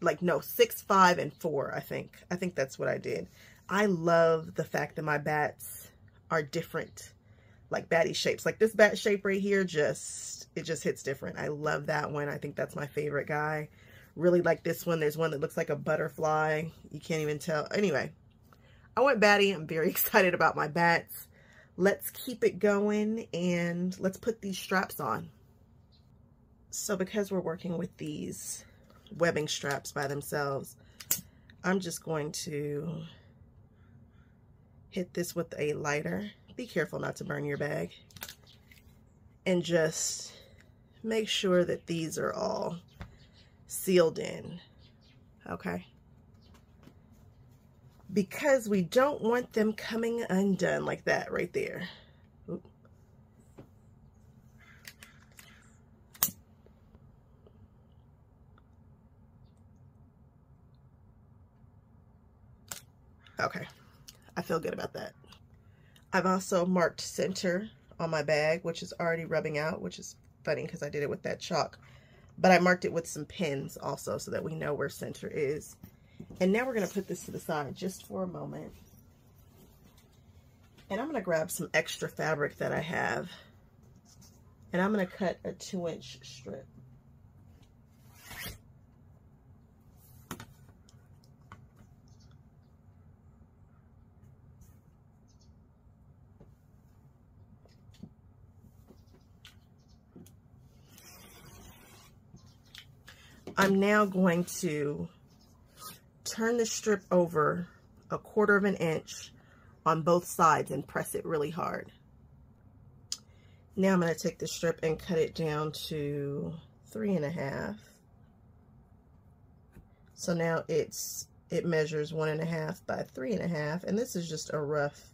like no six five and four i think. I think that's what i did. I love the fact that my bats are different like batty shapes. Like this bat shape right here just it just hits different. I love that one. I think that's my favorite guy. Really like this one. There's one that looks like a butterfly. You can't even tell. Anyway i went batty. I'm very excited about my bats. Let's keep it going and let's put these straps on. So because we're working with these webbing straps by themselves, I'm just going to hit this with a lighter. Be careful not to burn your bag. And just make sure that these are all sealed in. Okay? Because we don't want them coming undone like that right there. Okay. I feel good about that. I've also marked center on my bag, which is already rubbing out, which is funny because I did it with that chalk. But I marked it with some pins also so that we know where center is. And now we're going to put this to the side just for a moment. And I'm going to grab some extra fabric that I have. And I'm going to cut a two inch strip. I'm now going to turn the strip over a quarter of an inch on both sides and press it really hard. Now I'm going to take the strip and cut it down to three and a half. So now it's it measures one and a half by three and a half, and this is just a rough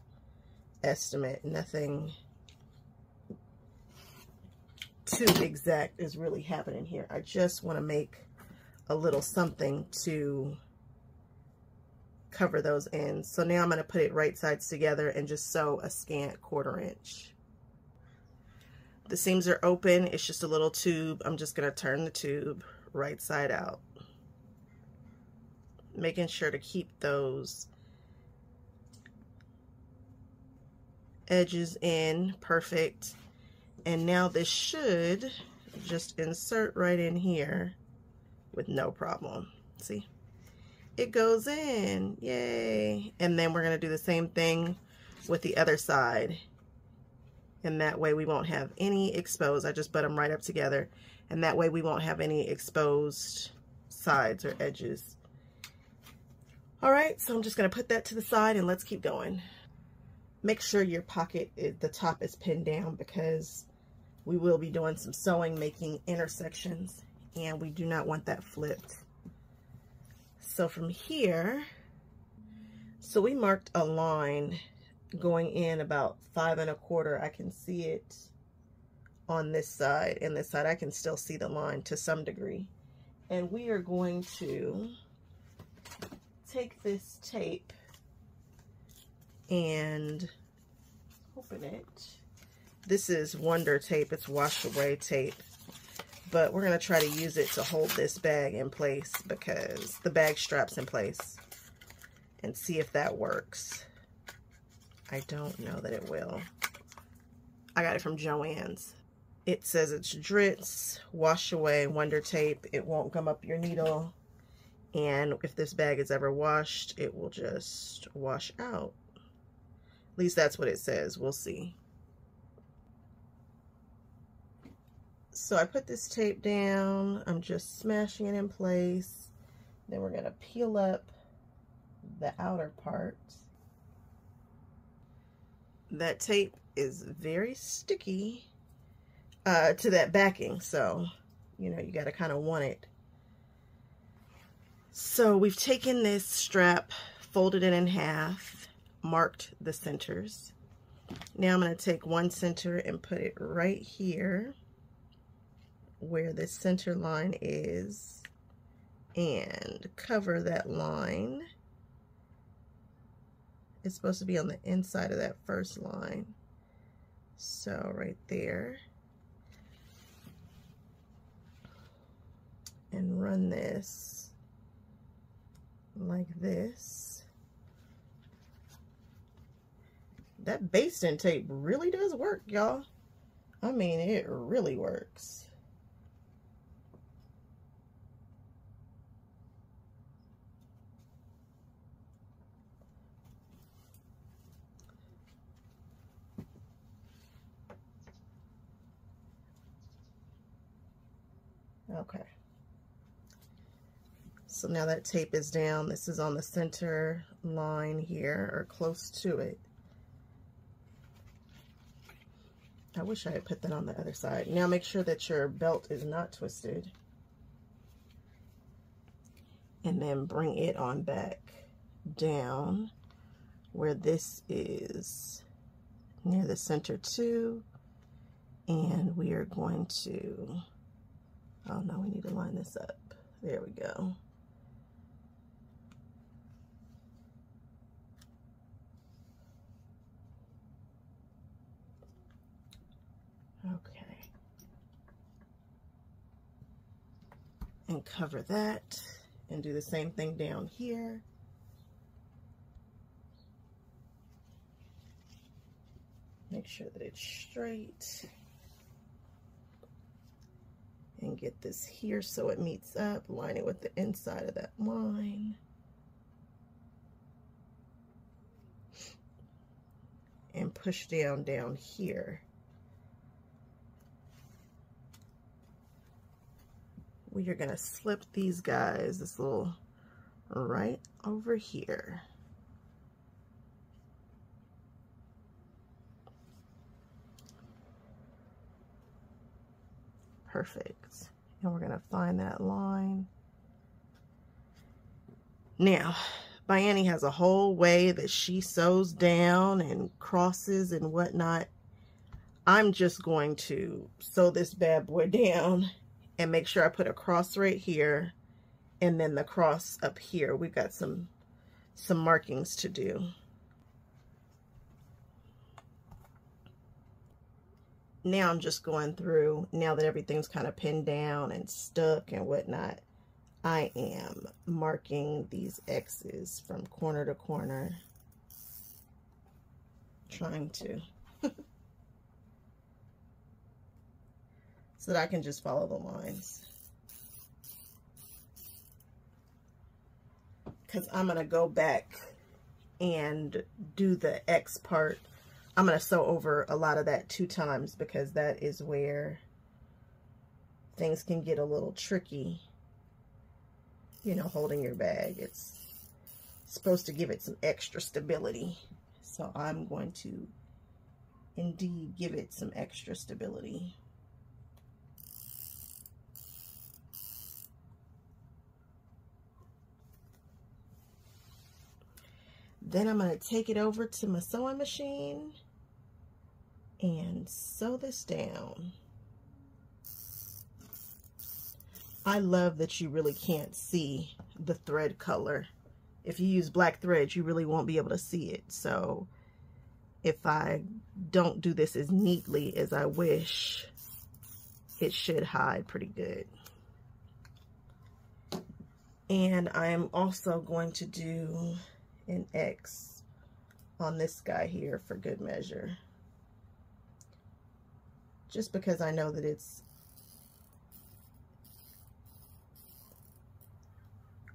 estimate. Nothing too exact is really happening here. I just want to make a little something to cover those ends. So now I'm going to put it right sides together and just sew a scant quarter inch. The seams are open. It's just a little tube. I'm just going to turn the tube right side out. Making sure to keep those edges in perfect. And now this should just insert right in here with no problem. See? It goes in. Yay. And then we're going to do the same thing with the other side. And that way we won't have any exposed. I just butt them right up together. And that way we won't have any exposed sides or edges. All right, so I'm just to put that to the side and let's keep going. Make sure your pocket, the top is pinned down because we will be doing some sewing, making intersections and we do not want that flipped. So from here, so we marked a line going in about five and a quarter. I can see it on this side and this side. I can still see the line to some degree. And we are going to take this tape and open it. This is Wonder tape. It's wash away tape but we're going to try to use it to hold this bag in place because the bag straps in place and see if that works. I don't know that it will. I got it from Joann's. It says it's Dritz, wash away, wonder tape. It won't gum up your needle. And if this bag is ever washed, it will just wash out. At least that's what it says. We'll see. So I put this tape down. I'm just smashing it in place. Then we're going to peel up the outer part. That tape is very sticky uh, to that backing. So, you know, you got to kind of want it. So we've taken this strap, folded it in half, marked the centers. Now I'm going to take one center and put it right here where the center line is and cover that line. It's supposed to be on the inside of that first line. So right there. And run this like this. That basting tape really does work, y'all. I mean, it really works. Okay. So now that tape is down, this is on the center line here, or close to it. I wish I had put that on the other side. Now make sure that your belt is not twisted. And then bring it on back down where this is near the center too. And we are going to, oh no, we need to line this up. There we go. Okay. And cover that and do the same thing down here. Make sure that it's straight. And get this here so it meets up. Line it with the inside of that line. And push down down here. We are to slip these guys, this little right over here. Perfect. And we're to find that line. Now, ByAnnie has a whole way that she sews down and crosses and whatnot. I'm just going to sew this bad boy down and make sure I put a cross right here and then the cross up here. We've got some, some markings to do. Now I'm just going through, now that everything's kind of pinned down and stuck and whatnot, I am marking these X's from corner to corner, trying to so that I can just follow the lines. Because I'm going to go back and do the X part. I'm going to sew over a lot of that two times because that is where things can get a little tricky. You know, holding your bag. It's supposed to give it some extra stability. So I'm going to indeed give it some extra stability. Then I'm going to take it over to my sewing machine and sew this down. I love that you really can't see the thread color. If you use black thread, you really won't be able to see it. So if I don't do this as neatly as I wish, it should hide pretty good. And I'm also going to do an X on this guy here for good measure. Just because I know that it's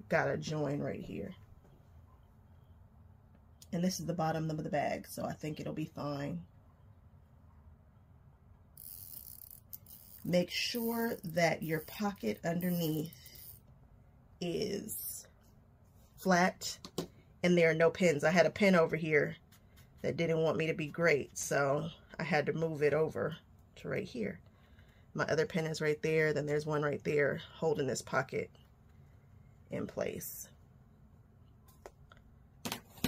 got a join right here. And this is the bottom of the bag, so I think it'll be fine. Make sure that your pocket underneath is flat and there are no pins. I had a pin over here that didn't want me to be great, so I had to move it over to right here. My other pin is right there, then there's one right there holding this pocket in place.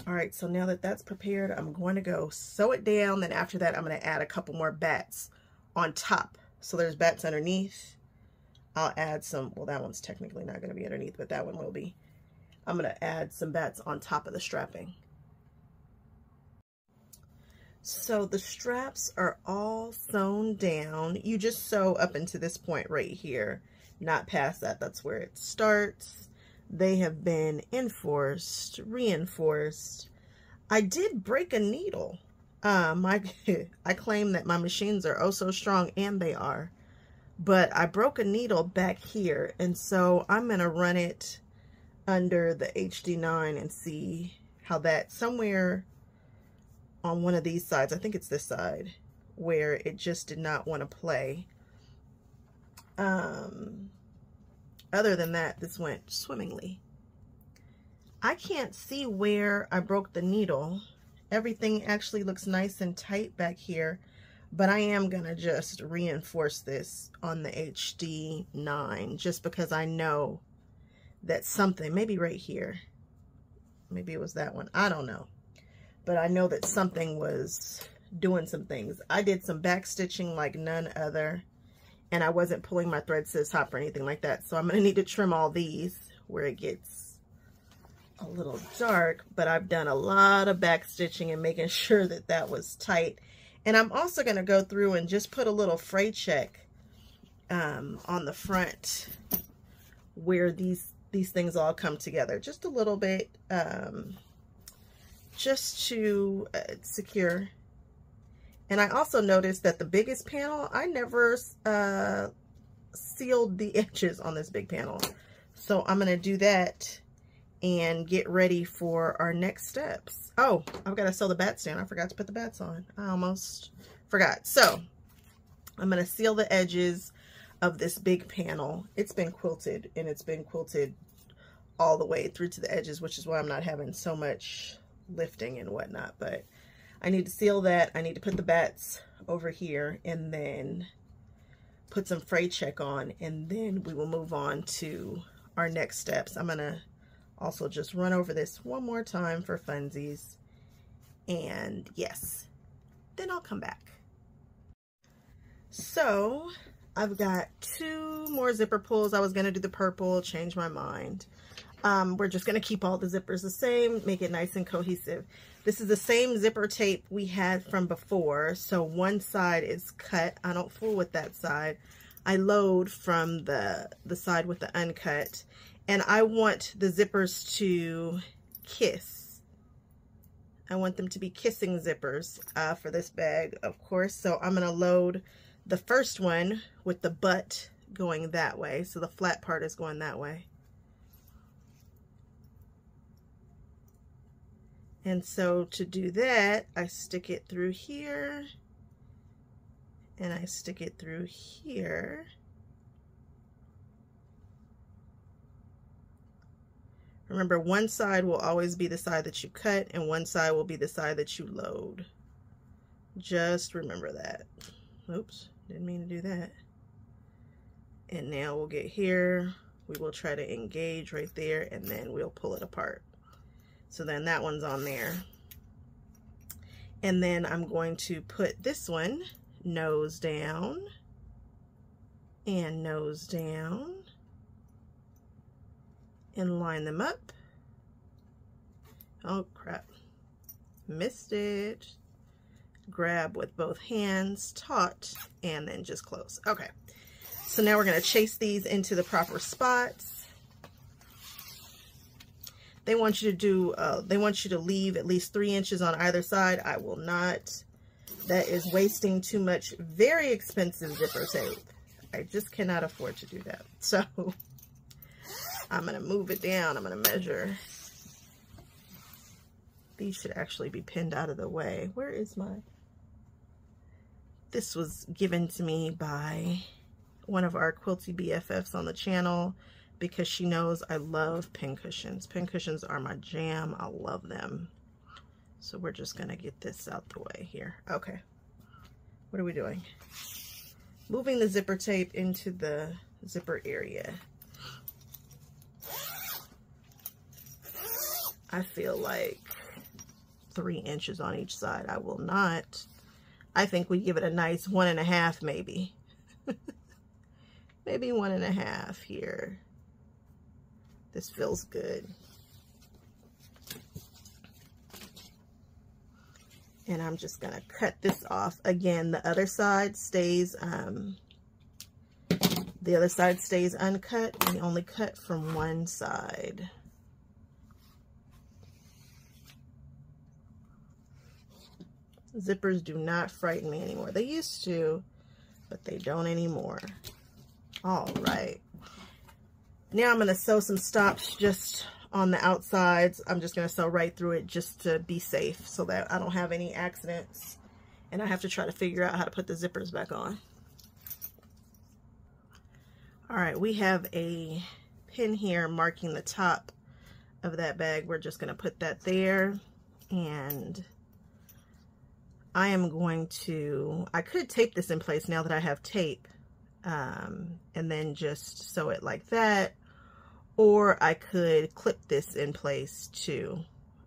All right, so now that that's prepared, I'm going to go sew it down. Then after that, I'm going to add a couple more bats on top. So there's bats underneath. I'll add some, well, that one's technically not going to be underneath, but that one will be. I'm going to add some bats on top of the strapping. So the straps are all sewn down. You just sew up into this point right here, not past that. That's where it starts. They have been enforced, reinforced. I did break a needle. Uh, my, I claim that my machines are oh so strong, and they are. But I broke a needle back here, and so I'm going to run it under the HD9 and see how that somewhere on one of these sides, I think it's this side, where it just did not want to play. Um, other than that, this went swimmingly. I can't see where I broke the needle. Everything actually looks nice and tight back here, but I am going to just reinforce this on the HD 9 just because I know that something, maybe right here, maybe it was that one, I don't know. But I know that something was doing some things. I did some back stitching like none other and I wasn't pulling my thread scissors top or anything like that. So I'm to need to trim all these where it gets a little dark, but I've done a lot of back stitching and making sure that that was tight. And I'm also to go through and just put a little fray check um, on the front where these these things all come together. Just a little bit, um, just to uh, secure and I also noticed that the biggest panel, I never uh, sealed the edges on this big panel. So I'm going to do that and get ready for our next steps. Oh, I've got to sew the bat stand. I forgot to put the bats on. I almost forgot. So I'm going to seal the edges of this big panel. It's been quilted and it's been quilted all the way through to the edges, which is why I'm not having so much lifting and whatnot. But I need to seal that. I need to put the bats over here and then put some fray check on and then we will move on to our next steps. I'm going to also just run over this one more time for funsies. And yes, then I'll come back. So I've got two more zipper pulls. I was going to do the purple, change my mind. Um, we're just going to keep all the zippers the same, make it nice and cohesive. This is the same zipper tape we had from before. So one side is cut. I don't fool with that side. I load from the, the side with the uncut. And I want the zippers to kiss. I want them to be kissing zippers uh, for this bag, of course. So I'm going to load the first one with the butt going that way. So the flat part is going that way. And so to do that, I stick it through here and I stick it through here. Remember, one side will always be the side that you cut and one side will be the side that you load. Just remember that. Oops, didn't mean to do that. And now we'll get here. We will try to engage right there and then we'll pull it apart. So then that one's on there. And then I'm going to put this one nose down and nose down and line them up. Oh crap, missed it. Grab with both hands, taut, and then just close. Okay, so now we're gonna chase these into the proper spots. They want you to do, uh, they want you to leave at least three inches on either side. I will not. That is wasting too much very expensive zipper tape. I just cannot afford to do that. So I'm going to move it down. I'm going to measure. These should actually be pinned out of the way. Where is my... This was given to me by one of our quilty BFFs on the channel because she knows I love pin cushions. Pin cushions are my jam. I love them. So we're just going to get this out the way here. Okay. What are we doing? Moving the zipper tape into the zipper area. I feel like three inches on each side. I will not. I think we give it a nice one and a half maybe. maybe one and a half here. This feels good. And I'm just going to cut this off. Again, the other side stays, um, the other side stays uncut. We only cut from one side. Zippers do not frighten me anymore. They used to, but they don't anymore. All right. Now I'm going to sew some stops just on the outsides. I'm just going to sew right through it just to be safe so that I don't have any accidents. And I have to try to figure out how to put the zippers back on. All right, we have a pin here marking the top of that bag. We're just going to put that there and I am going to, I could tape this in place now that I have tape um, and then just sew it like that or I could clip this in place too,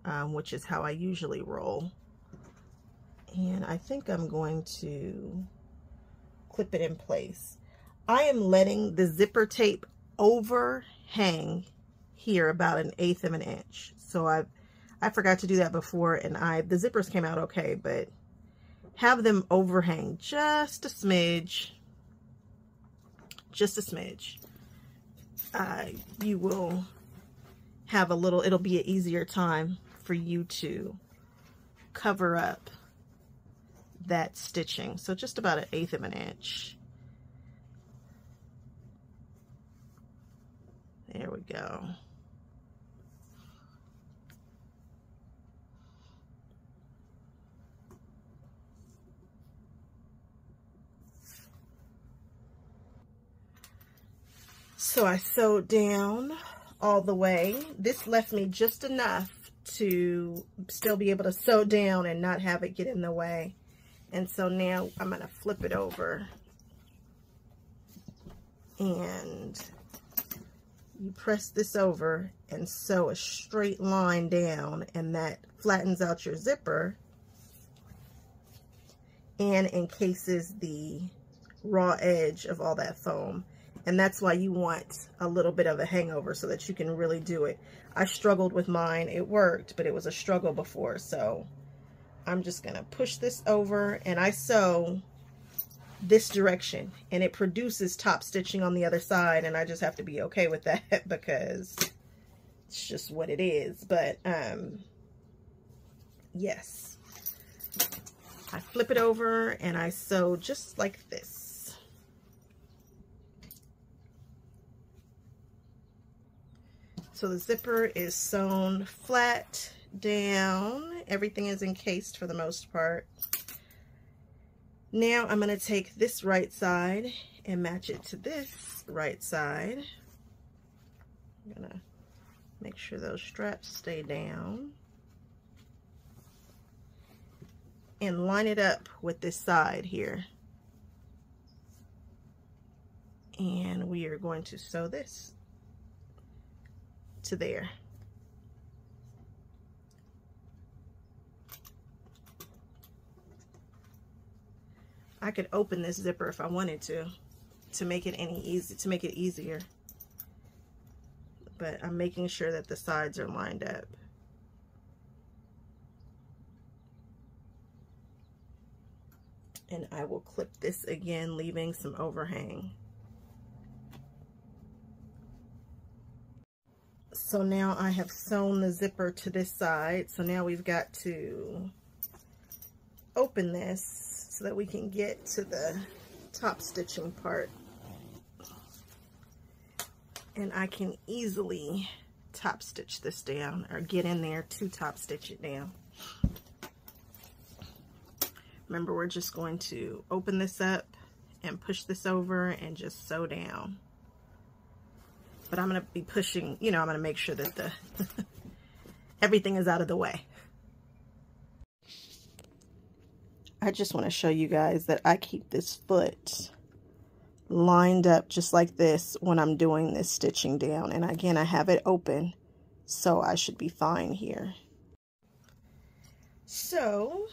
um, which is how I usually roll. And I think I'm going to clip it in place. I am letting the zipper tape overhang here about an eighth of an inch. So I I forgot to do that before and I the zippers came out okay, but have them overhang just a smidge, just a smidge. Uh, you will have a little, it'll be an easier time for you to cover up that stitching. So just about an eighth of an inch. There we go. So I sewed down all the way. This left me just enough to still be able to sew down and not have it get in the way. And so now I'm going to flip it over. And you press this over and sew a straight line down and that flattens out your zipper and encases the raw edge of all that foam. And that's why you want a little bit of a hangover so that you can really do it. I struggled with mine. It worked, but it was a struggle before. So I'm just going to push this over and I sew this direction and it produces top stitching on the other side and I just have to be okay with that because it's just what it is. But um, yes, I flip it over and I sew just like this. So the zipper is sewn flat down. Everything is encased for the most part. Now I'm going to take this right side and match it to this right side. I'm going to make sure those straps stay down. And line it up with this side here. And we are going to sew this to there. I could open this zipper if I wanted to, to make it any easy, to make it easier. But I'm making sure that the sides are lined up. And I will clip this again, leaving some overhang. So now I have sewn the zipper to this side. So now we've got to open this so that we can get to the top stitching part. And I can easily top stitch this down or get in there to top stitch it down. Remember, we're just going to open this up and push this over and just sew down but I'm going to be pushing, you know, I'm going to make sure that the everything is out of the way. I just want to show you guys that I keep this foot lined up just like this when I'm doing this stitching down. And again, I have it open, so I should be fine here. So,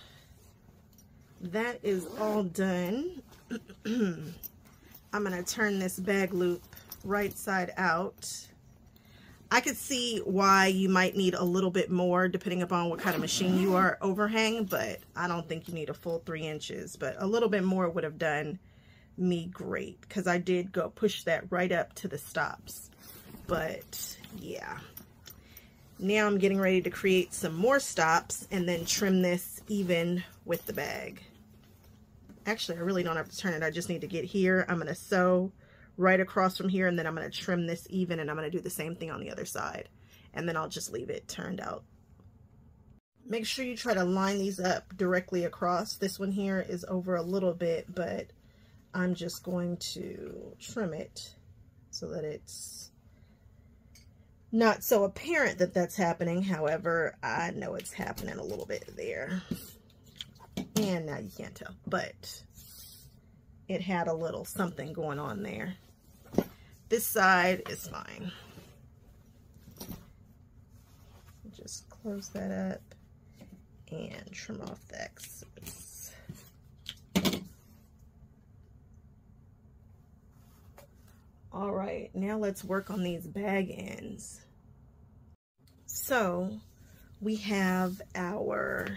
that is all done. I'm going to turn this bag loop right side out. I could see why you might need a little bit more depending upon what kind of machine you are overhang, but I don't think you need a full three inches, but a little bit more would have done me great because I did go push that right up to the stops. But yeah, now I'm getting ready to create some more stops and then trim this even with the bag. Actually, I really don't have to turn it. I just need to get here. I'm going to sew right across from here and then I'm going to trim this even and I'm going to do the same thing on the other side and then I'll just leave it turned out. Make sure you try to line these up directly across. This one here is over a little bit but I'm just going to trim it so that it's not so apparent that that's happening. However, I know it's happening a little bit there. And now you can't tell, but it had a little something going on there. This side is fine. Just close that up and trim off the excess. All right, now let's work on these bag ends. So we have our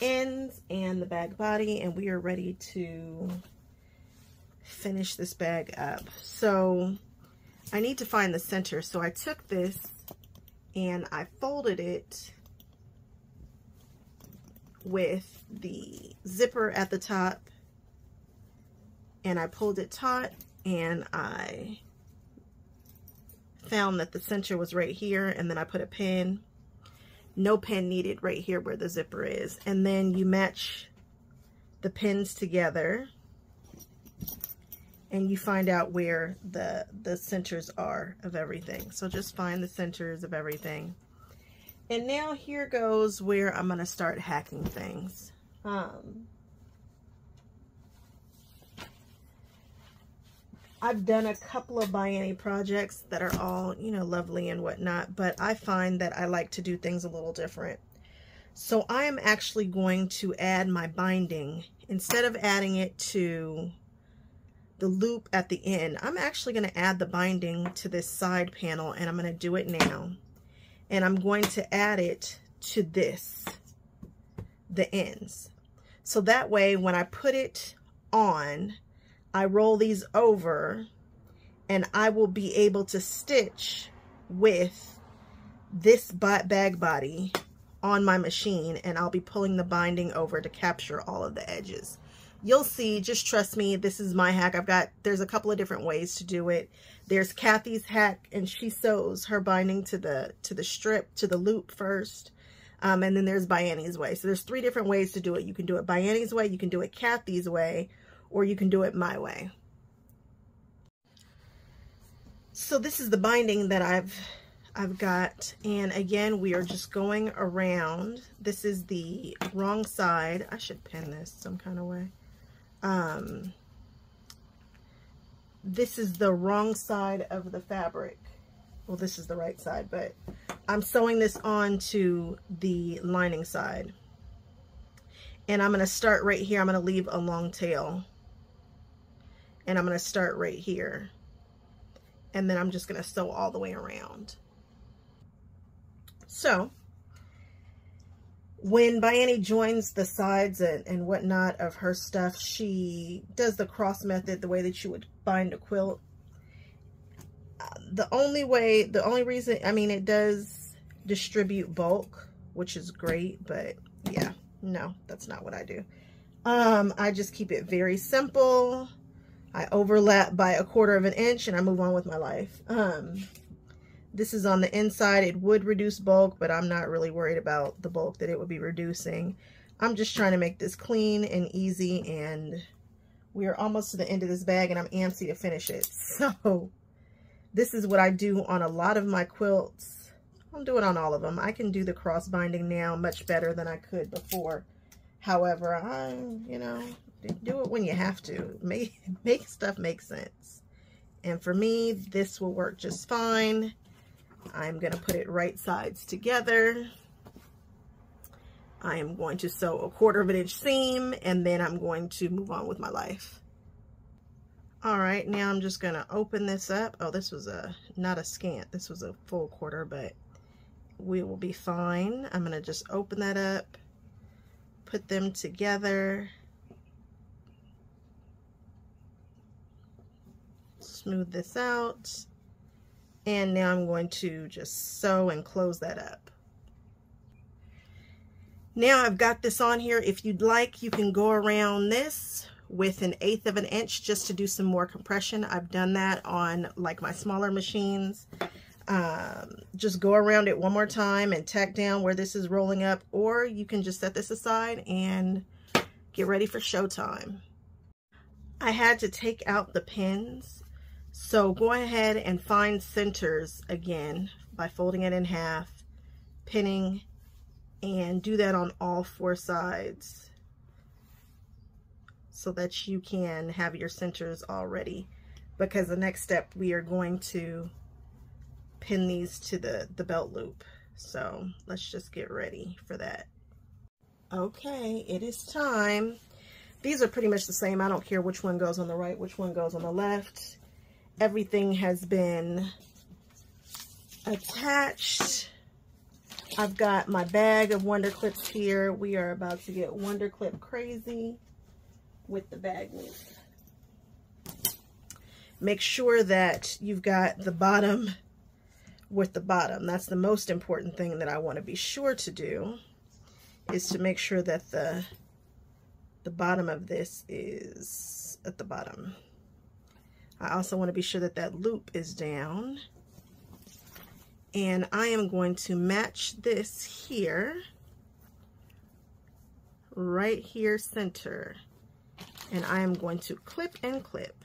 ends and the bag body and we are ready to finish this bag up. So I need to find the center. So I took this and I folded it with the zipper at the top and I pulled it taut and I found that the center was right here and then I put a pin no pin needed right here where the zipper is. And then you match the pins together and you find out where the, the centers are of everything. So just find the centers of everything. And now here goes where I'm going to start hacking things. Um, I've done a couple of By projects that are all, you know, lovely and whatnot, but I find that I like to do things a little different. So I am actually going to add my binding. Instead of adding it to the loop at the end, I'm actually going to add the binding to this side panel and I'm going to do it now. And I'm going to add it to this, the ends. So that way when I put it on, I roll these over and I will be able to stitch with this bag body on my machine and I'll be pulling the binding over to capture all of the edges. You'll see, just trust me, this is my hack. I've got, there's a couple of different ways to do it. There's Kathy's hack and she sews her binding to the, to the strip, to the loop first. Um, and then there's By way. So there's three different ways to do it. You can do it By way, you can do it Kathy's way, or you can do it my way. So this is the binding that I've I've got and again we are just going around this is the wrong side I should pin this some kind of way um, this is the wrong side of the fabric. Well this is the right side but I'm sewing this on to the lining side. And I'm going to start right here. I'm going to leave a long tail. And I'm going to start right here. And then I'm just going to sew all the way around. So when By joins the sides and, and whatnot of her stuff, she does the cross method the way that you would bind a quilt. The only way, the only reason, I mean, it does distribute bulk, which is great, but yeah, no, that's not what I do. Um, I just keep it very simple. I overlap by a quarter of an inch and I move on with my life. Um, this is on the inside. It would reduce bulk, but I'm not really worried about the bulk that it would be reducing. I'm just trying to make this clean and easy and we are almost to the end of this bag and I'm antsy to finish it. So this is what I do on a lot of my quilts. I'm doing on all of them. I can do the cross binding now much better than I could before. However, I, you know, do it when you have to. Make, make stuff make sense. And for me, this will work just fine. I'm going to put it right sides together. I am going to sew a quarter of an inch seam and then I'm going to move on with my life. All right, now I'm just going to open this up. Oh, this was a not a scant. This was a full quarter, but we will be fine. I'm going to just open that up, put them together. smooth this out. And now I'm going to just sew and close that up. Now I've got this on here. If you'd like, you can go around this with an eighth of an inch just to do some more compression. I've done that on like my smaller machines. Um, just go around it one more time and tack down where this is rolling up or you can just set this aside and get ready for showtime. I had to take out the pins So go ahead and find centers again by folding it in half, pinning, and do that on all four sides so that you can have your centers all ready because the next step we are going to pin these to the, the belt loop. So let's just get ready for that. Okay, it is time. These are pretty much the same. I don't care which one goes on the right, which one goes on the left. Everything has been attached. I've got my bag of Wonder Clips here. We are about to get Wonder Clip crazy with the bag. Make sure that you've got the bottom with the bottom. That's the most important thing that I want to be sure to do is to make sure that the the bottom of this is at the bottom. I also want to be sure that that loop is down. And I am going to match this here, right here center and I am going to clip and clip.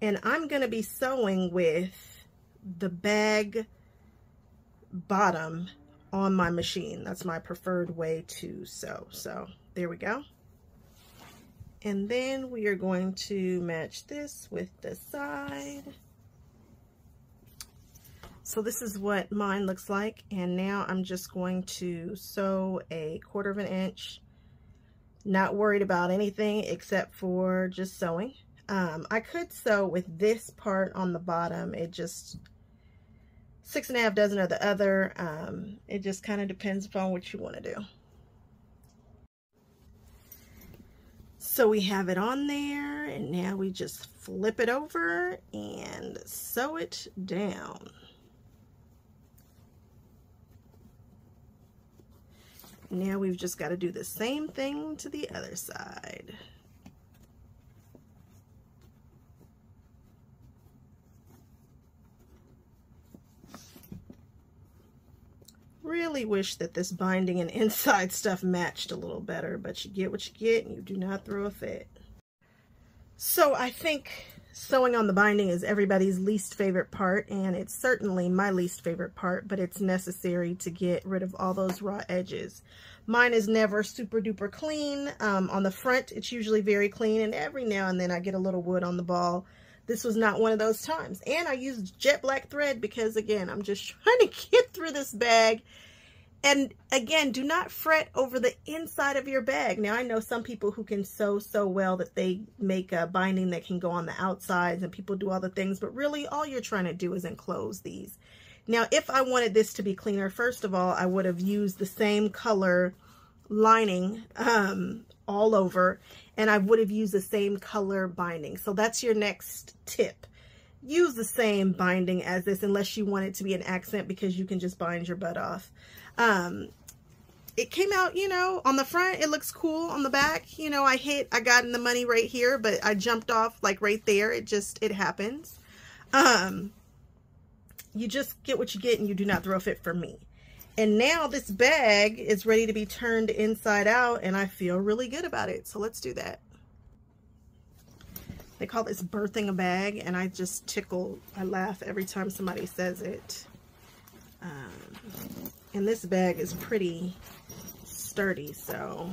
And I'm going to be sewing with the bag bottom on my machine. That's my preferred way to sew. So there we go. And then we are going to match this with the side. So this is what mine looks like. And now I'm just going to sew a quarter of an inch. Not worried about anything except for just sewing. Um, I could sew with this part on the bottom. It just, six and a half dozen of the other. Um, it just kind of depends upon what you want to do. So we have it on there and now we just flip it over and sew it down. Now we've just got to do the same thing to the other side. Really wish that this binding and inside stuff matched a little better, but you get what you get and you do not throw a fit. So I think sewing on the binding is everybody's least favorite part, and it's certainly my least favorite part, but it's necessary to get rid of all those raw edges. Mine is never super duper clean. Um, on the front, it's usually very clean, and every now and then I get a little wood on the ball. This was not one of those times. And I used jet black thread because, again, I'm just trying to get through this bag. And again, do not fret over the inside of your bag. Now, I know some people who can sew so well that they make a binding that can go on the outsides and people do all the things, but really all you're trying to do is enclose these. Now, if I wanted this to be cleaner, first of all, I would have used the same color lining um, all over and I would have used the same color binding. So that's your next tip. Use the same binding as this unless you want it to be an accent because you can just bind your butt off. Um, it came out, you know, on the front, it looks cool. On the back, you know, I hit, I got in the money right here, but I jumped off like right there. It just, it happens. Um, you just get what you get and you do not throw a fit for me. And now this bag is ready to be turned inside out and I feel really good about it. So let's do that. They call this birthing a bag and I just tickle, I laugh every time somebody says it. Um, and this bag is pretty sturdy, so,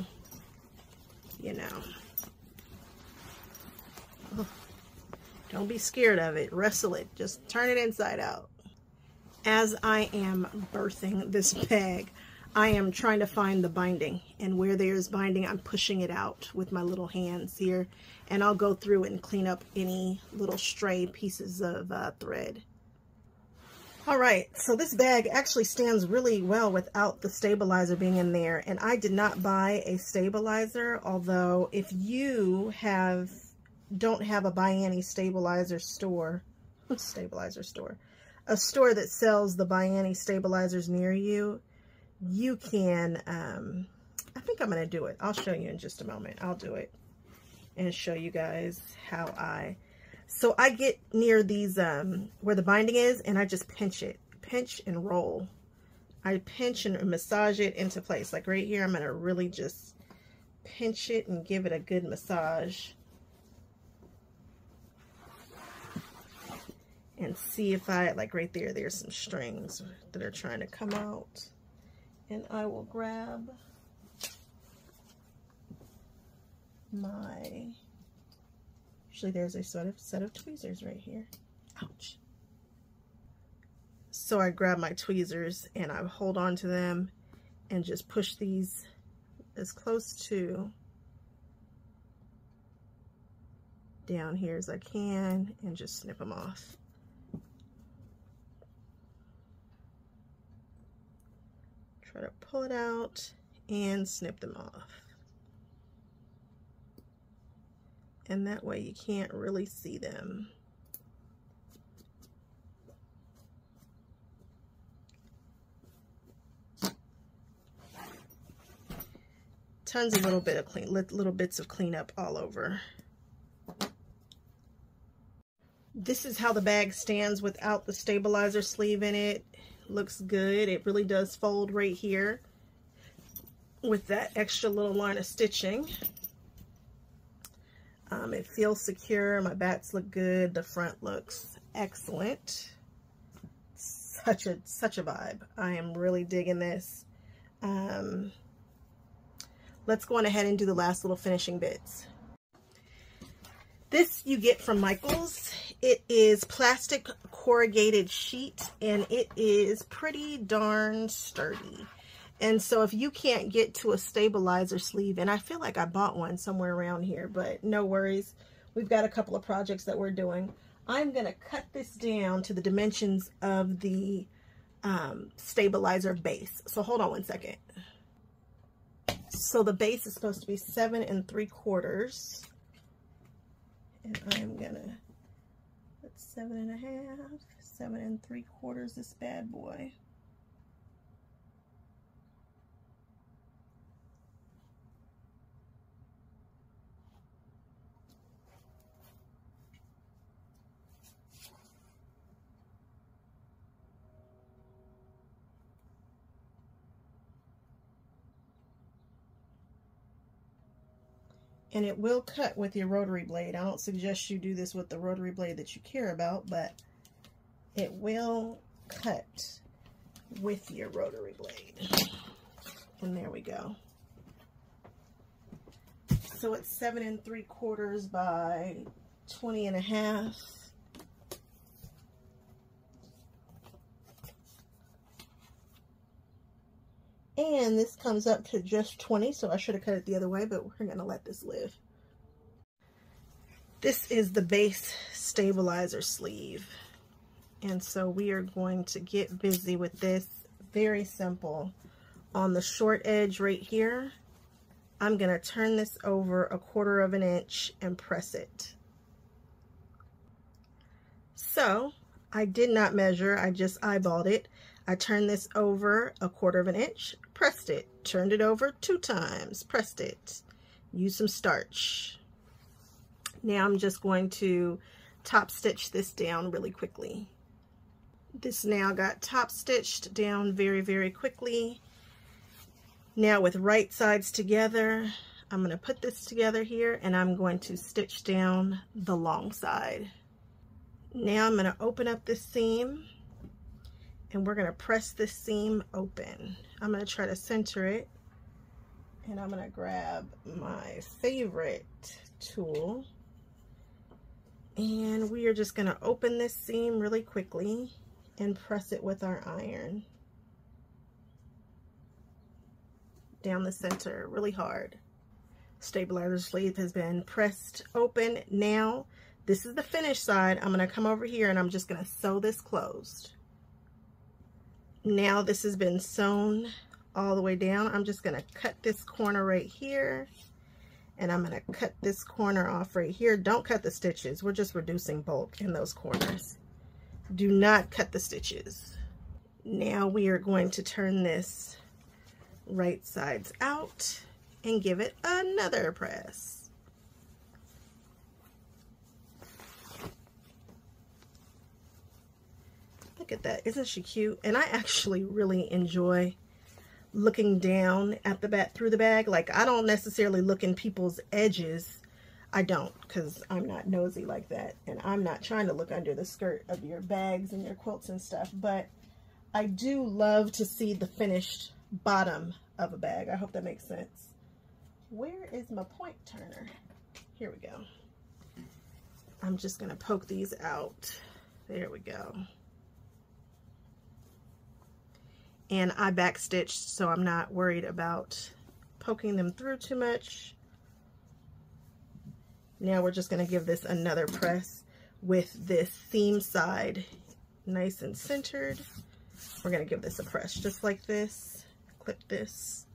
you know. Don't be scared of it. Wrestle it. Just turn it inside out as I am birthing this bag, I am trying to find the binding. And where there's binding, I'm pushing it out with my little hands here. And I'll go through and clean up any little stray pieces of uh, thread. All right, so this bag actually stands really well without the stabilizer being in there. And I did not buy a stabilizer, although if you have don't have a By Annie stabilizer store, stabilizer store, a store that sells the By Annie stabilizers near you, you can, um, I think I'm going to do it. I'll show you in just a moment. I'll do it and show you guys how I, So I get near these, um, where the binding is, and I just pinch it. Pinch and roll. I pinch and massage it into place. Like right here, I'm going to really just pinch it and give it a good massage. And see if I, like right there, there's some strings that are trying to come out. And I will grab my Actually, there's a set of, set of tweezers right here. Ouch. So I grab my tweezers and I hold on to them and just push these as close to down here as I can and just snip them off. Try to pull it out and snip them off. and that way you can't really see them. Tons of little bit of clean, little bits of cleanup all over. This is how the bag stands without the stabilizer sleeve in it. Looks good. It really does fold right here with that extra little line of stitching. Um, it feels secure. My backs look good. The front looks excellent. Such a such a vibe. I am really digging this. Um, let's go on ahead and do the last little finishing bits. This you get from Michaels. It is plastic corrugated sheet and it is pretty darn sturdy. And so if you can't get to a stabilizer sleeve, and I feel like I bought one somewhere around here, but no worries. We've got a couple of projects that we're doing. I'm going to cut this down to the dimensions of the um, stabilizer base. So hold on one second. So the base is supposed to be seven and three quarters. And I'm to put seven and a half, seven and three quarters this bad boy. And it will cut with your rotary blade. I don't suggest you do this with the rotary blade that you care about, but it will cut with your rotary blade. And there we go. So it's seven and three quarters by 20 and a half. And this comes up to just 20, so I should have cut it the other way, but we're to let this live. This is the base stabilizer sleeve. And so we are going to get busy with this. Very simple. On the short edge right here, I'm to turn this over a quarter of an inch and press it. So I did not measure, I just eyeballed it. I turned this over a quarter of an inch, pressed it, turned it over two times, pressed it, use some starch. Now I'm just going to top stitch this down really quickly. This now got top stitched down very, very quickly. Now with right sides together, I'm going to put this together here and I'm going to stitch down the long side. Now I'm going to open up this seam and we're going to press this seam open. I'm going to try to center it and I'm going to grab my favorite tool and we are just going to open this seam really quickly and press it with our iron down the center really hard. Stabilizer sleeve has been pressed open. Now, this is the finished side. I'm going to come over here and I'm just going to sew this closed now this has been sewn all the way down. I'm just going to cut this corner right here. And I'm going to cut this corner off right here. Don't cut the stitches. We're just reducing bulk in those corners. Do not cut the stitches. Now we are going to turn this right sides out and give it another press. Look at that. Isn't she cute? And I actually really enjoy looking down at the bag through the bag. Like I don't necessarily look in people's edges. I don't because I'm not nosy like that. And I'm not trying to look under the skirt of your bags and your quilts and stuff. But I do love to see the finished bottom of a bag. I hope that makes sense. Where is my point turner? Here we go. I'm just going to poke these out. There we go. And I backstitched, so I'm not worried about poking them through too much. Now we're just to give this another press with this seam side nice and centered. We're to give this a press just like this. Clip this.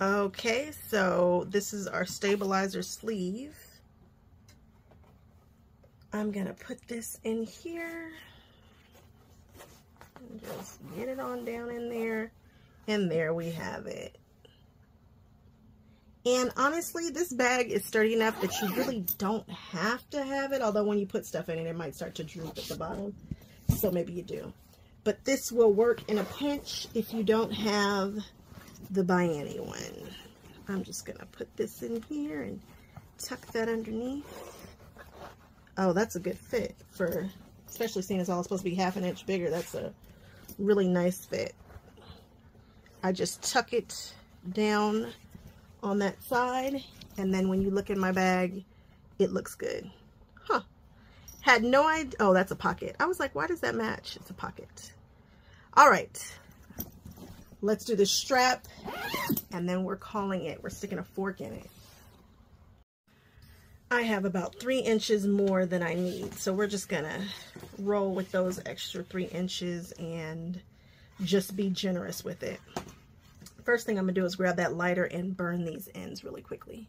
Okay, so this is our stabilizer sleeve. I'm going to put this in here. And just get it on down in there. And there we have it. And honestly, this bag is sturdy enough that you really don't have to have it. Although when you put stuff in it, it might start to droop at the bottom. So maybe you do. But this will work in a pinch if you don't have the By Annie one. I'm just going to put this in here and tuck that underneath. Oh, that's a good fit for, especially seeing it's all supposed to be half an inch bigger. That's a really nice fit. I just tuck it down on that side and then when you look in my bag it looks good huh had no idea oh that's a pocket I was like why does that match it's a pocket all right let's do the strap and then we're calling it we're sticking a fork in it I have about three inches more than I need. So we're just gonna roll with those extra three inches and just be generous with it. First thing I'm gonna do is grab that lighter and burn these ends really quickly.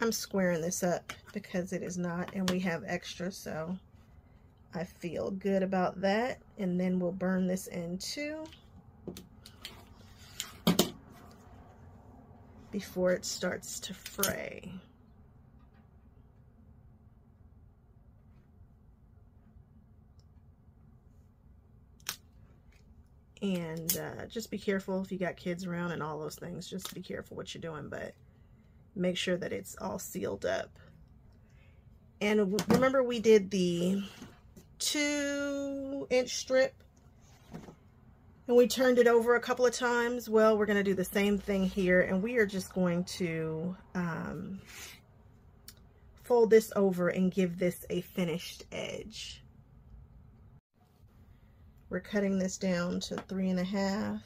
I'm squaring this up because it is not and we have extra so I feel good about that and then we'll burn this end too before it starts to fray. and uh, just be careful if you got kids around and all those things. Just be careful what you're doing but make sure that it's all sealed up. And remember we did the two inch strip and we turned it over a couple of times well we're going to do the same thing here and we are just going to um, fold this over and give this a finished edge we're cutting this down to three and a half.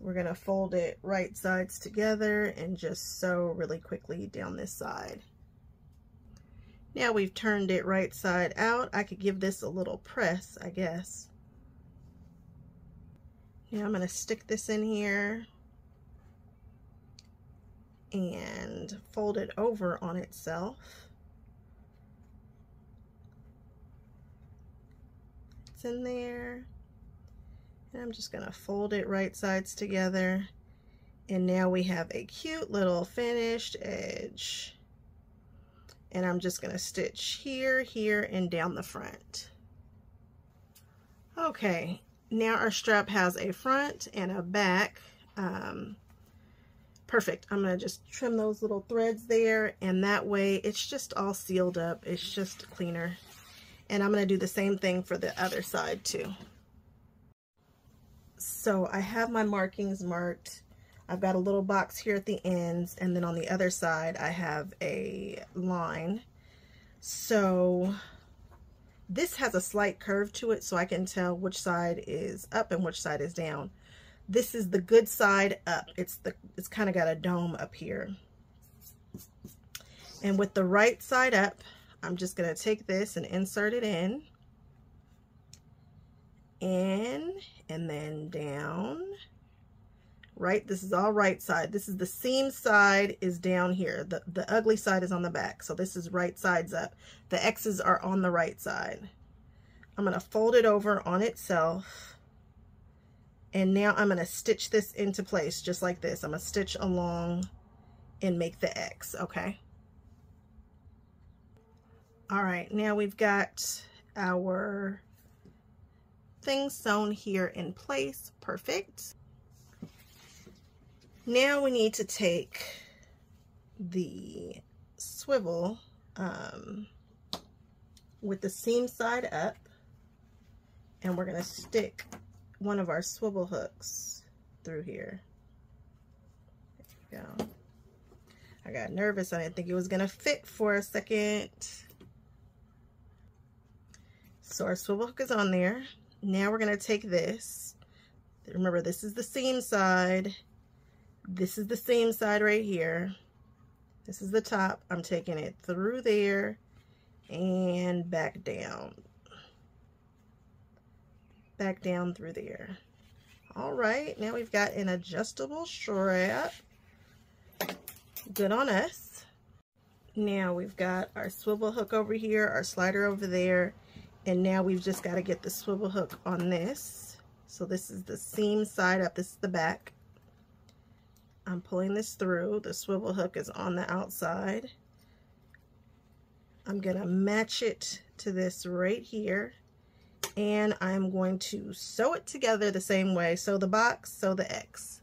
We're going to fold it right sides together and just sew really quickly down this side. Now we've turned it right side out. I could give this a little press, I guess. Now I'm going to stick this in here and fold it over on itself. It's in there. And I'm just going to fold it right sides together. And now we have a cute little finished edge. And I'm just going to stitch here, here, and down the front. Okay, now our strap has a front and a back. Um, perfect. I'm going to just trim those little threads there. And that way it's just all sealed up. It's just cleaner. And I'm going to do the same thing for the other side too. So I have my markings marked. I've got a little box here at the ends and then on the other side I have a line. So this has a slight curve to it so I can tell which side is up and which side is down. This is the good side up. It's the it's kind of got a dome up here. And with the right side up, I'm just going to take this and insert it in. In and then down. Right, this is all right side. This is the seam side is down here. The, the ugly side is on the back. So this is right sides up. The X's are on the right side. I'm going to fold it over on itself. And now I'm going to stitch this into place just like this. I'm going to stitch along and make the X, okay? All right, now we've got our things sewn here in place. Perfect. Now we need to take the swivel um, with the seam side up and we're to stick one of our swivel hooks through here. There go. I got nervous. I didn't think it was to fit for a second. So our swivel hook is on there. Now we're to take this. Remember, this is the seam side. This is the seam side right here. This is the top. I'm taking it through there and back down. Back down through there. All right, now we've got an adjustable strap. Good on us. Now we've got our swivel hook over here, our slider over there, and now we've just got to get the swivel hook on this. So this is the seam side up, this is the back. I'm pulling this through. The swivel hook is on the outside. I'm going to match it to this right here. And I'm going to sew it together the same way. Sew the box, sew the X.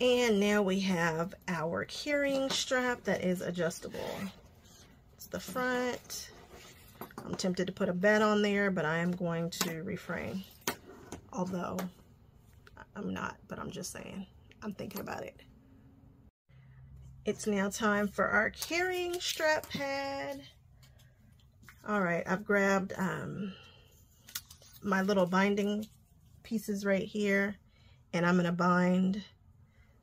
And now we have our carrying strap that is adjustable. It's the front. I'm tempted to put a bed on there, but I am going to refrain. Although I'm not, but I'm just saying. I'm thinking about it. It's now time for our carrying strap pad. All right, I've grabbed um, my little binding pieces right here, and I'm going to bind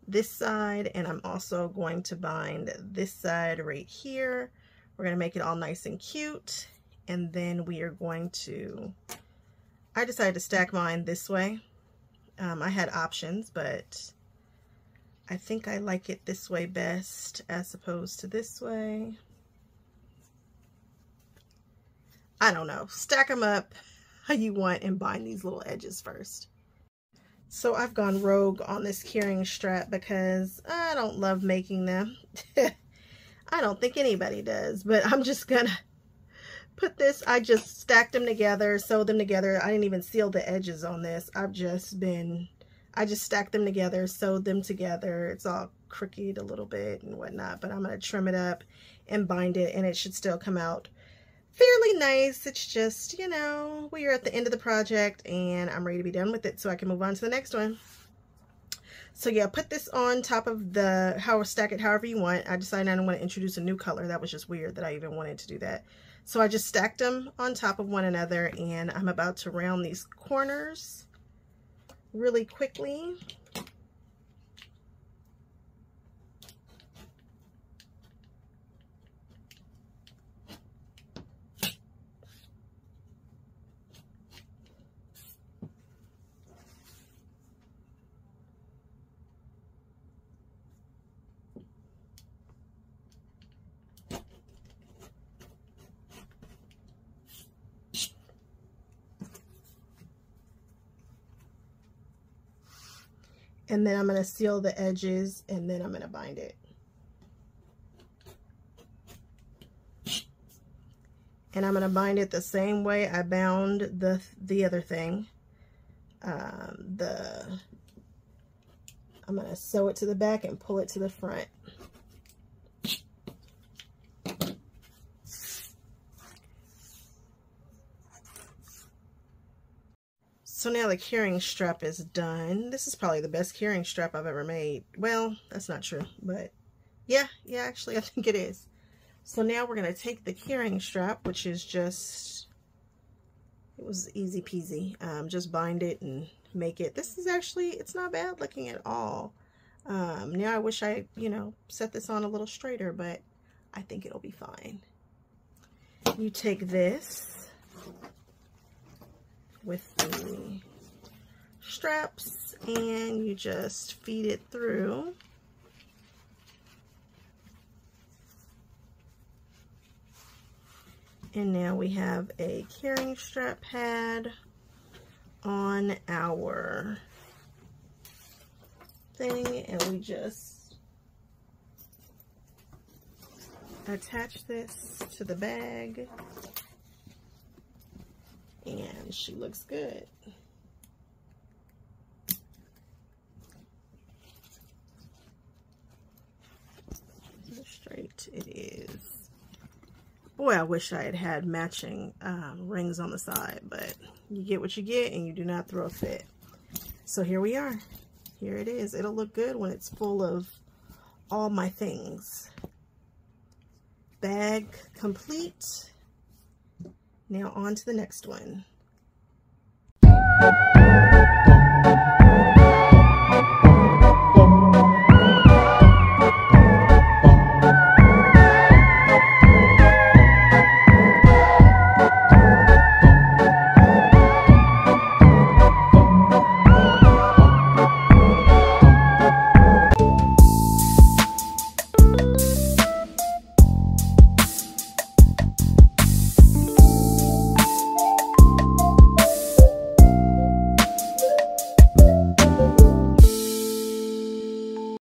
this side, and I'm also going to bind this side right here. We're going to make it all nice and cute, and then we are going to, I decided to stack mine this way um, I had options, but I think I like it this way best as opposed to this way. I don't know. Stack them up how you want and bind these little edges first. So I've gone rogue on this carrying strap because I don't love making them. I don't think anybody does, but I'm just gonna put this, I just stacked them together, sewed them together. I didn't even seal the edges on this. I've just been, I just stacked them together, sewed them together. It's all crooked a little bit and whatnot, but I'm going to trim it up and bind it and it should still come out fairly nice. It's just, you know, we are at the end of the project and I'm ready to be done with it so I can move on to the next one. So yeah, put this on top of the, how stack it however you want. I decided I don't want to introduce a new color. That was just weird that I even wanted to do that. So I just stacked them on top of one another and I'm about to round these corners really quickly. And then I'm going to seal the edges and then I'm going to bind it. And I'm going to bind it the same way I bound the the other thing. Um, the I'm going to sew it to the back and pull it to the front. So now the carrying strap is done. This is probably the best carrying strap I've ever made. Well, that's not true, but yeah, yeah, actually I think it is. So now we're going to take the carrying strap, which is just, it was easy peasy. Um, just bind it and make it. This is actually, it's not bad looking at all. Um, now I wish I, you know, set this on a little straighter, but I think it'll be fine. You take this with the straps and you just feed it through. And now we have a carrying strap pad on our thing and we just attach this to the bag and she looks good. Straight it is. Boy, I wish I had had matching um, rings on the side, but you get what you get and you do not throw a fit. So here we are. Here it is. It'll look good when it's full of all my things. Bag complete. Now on to the next one.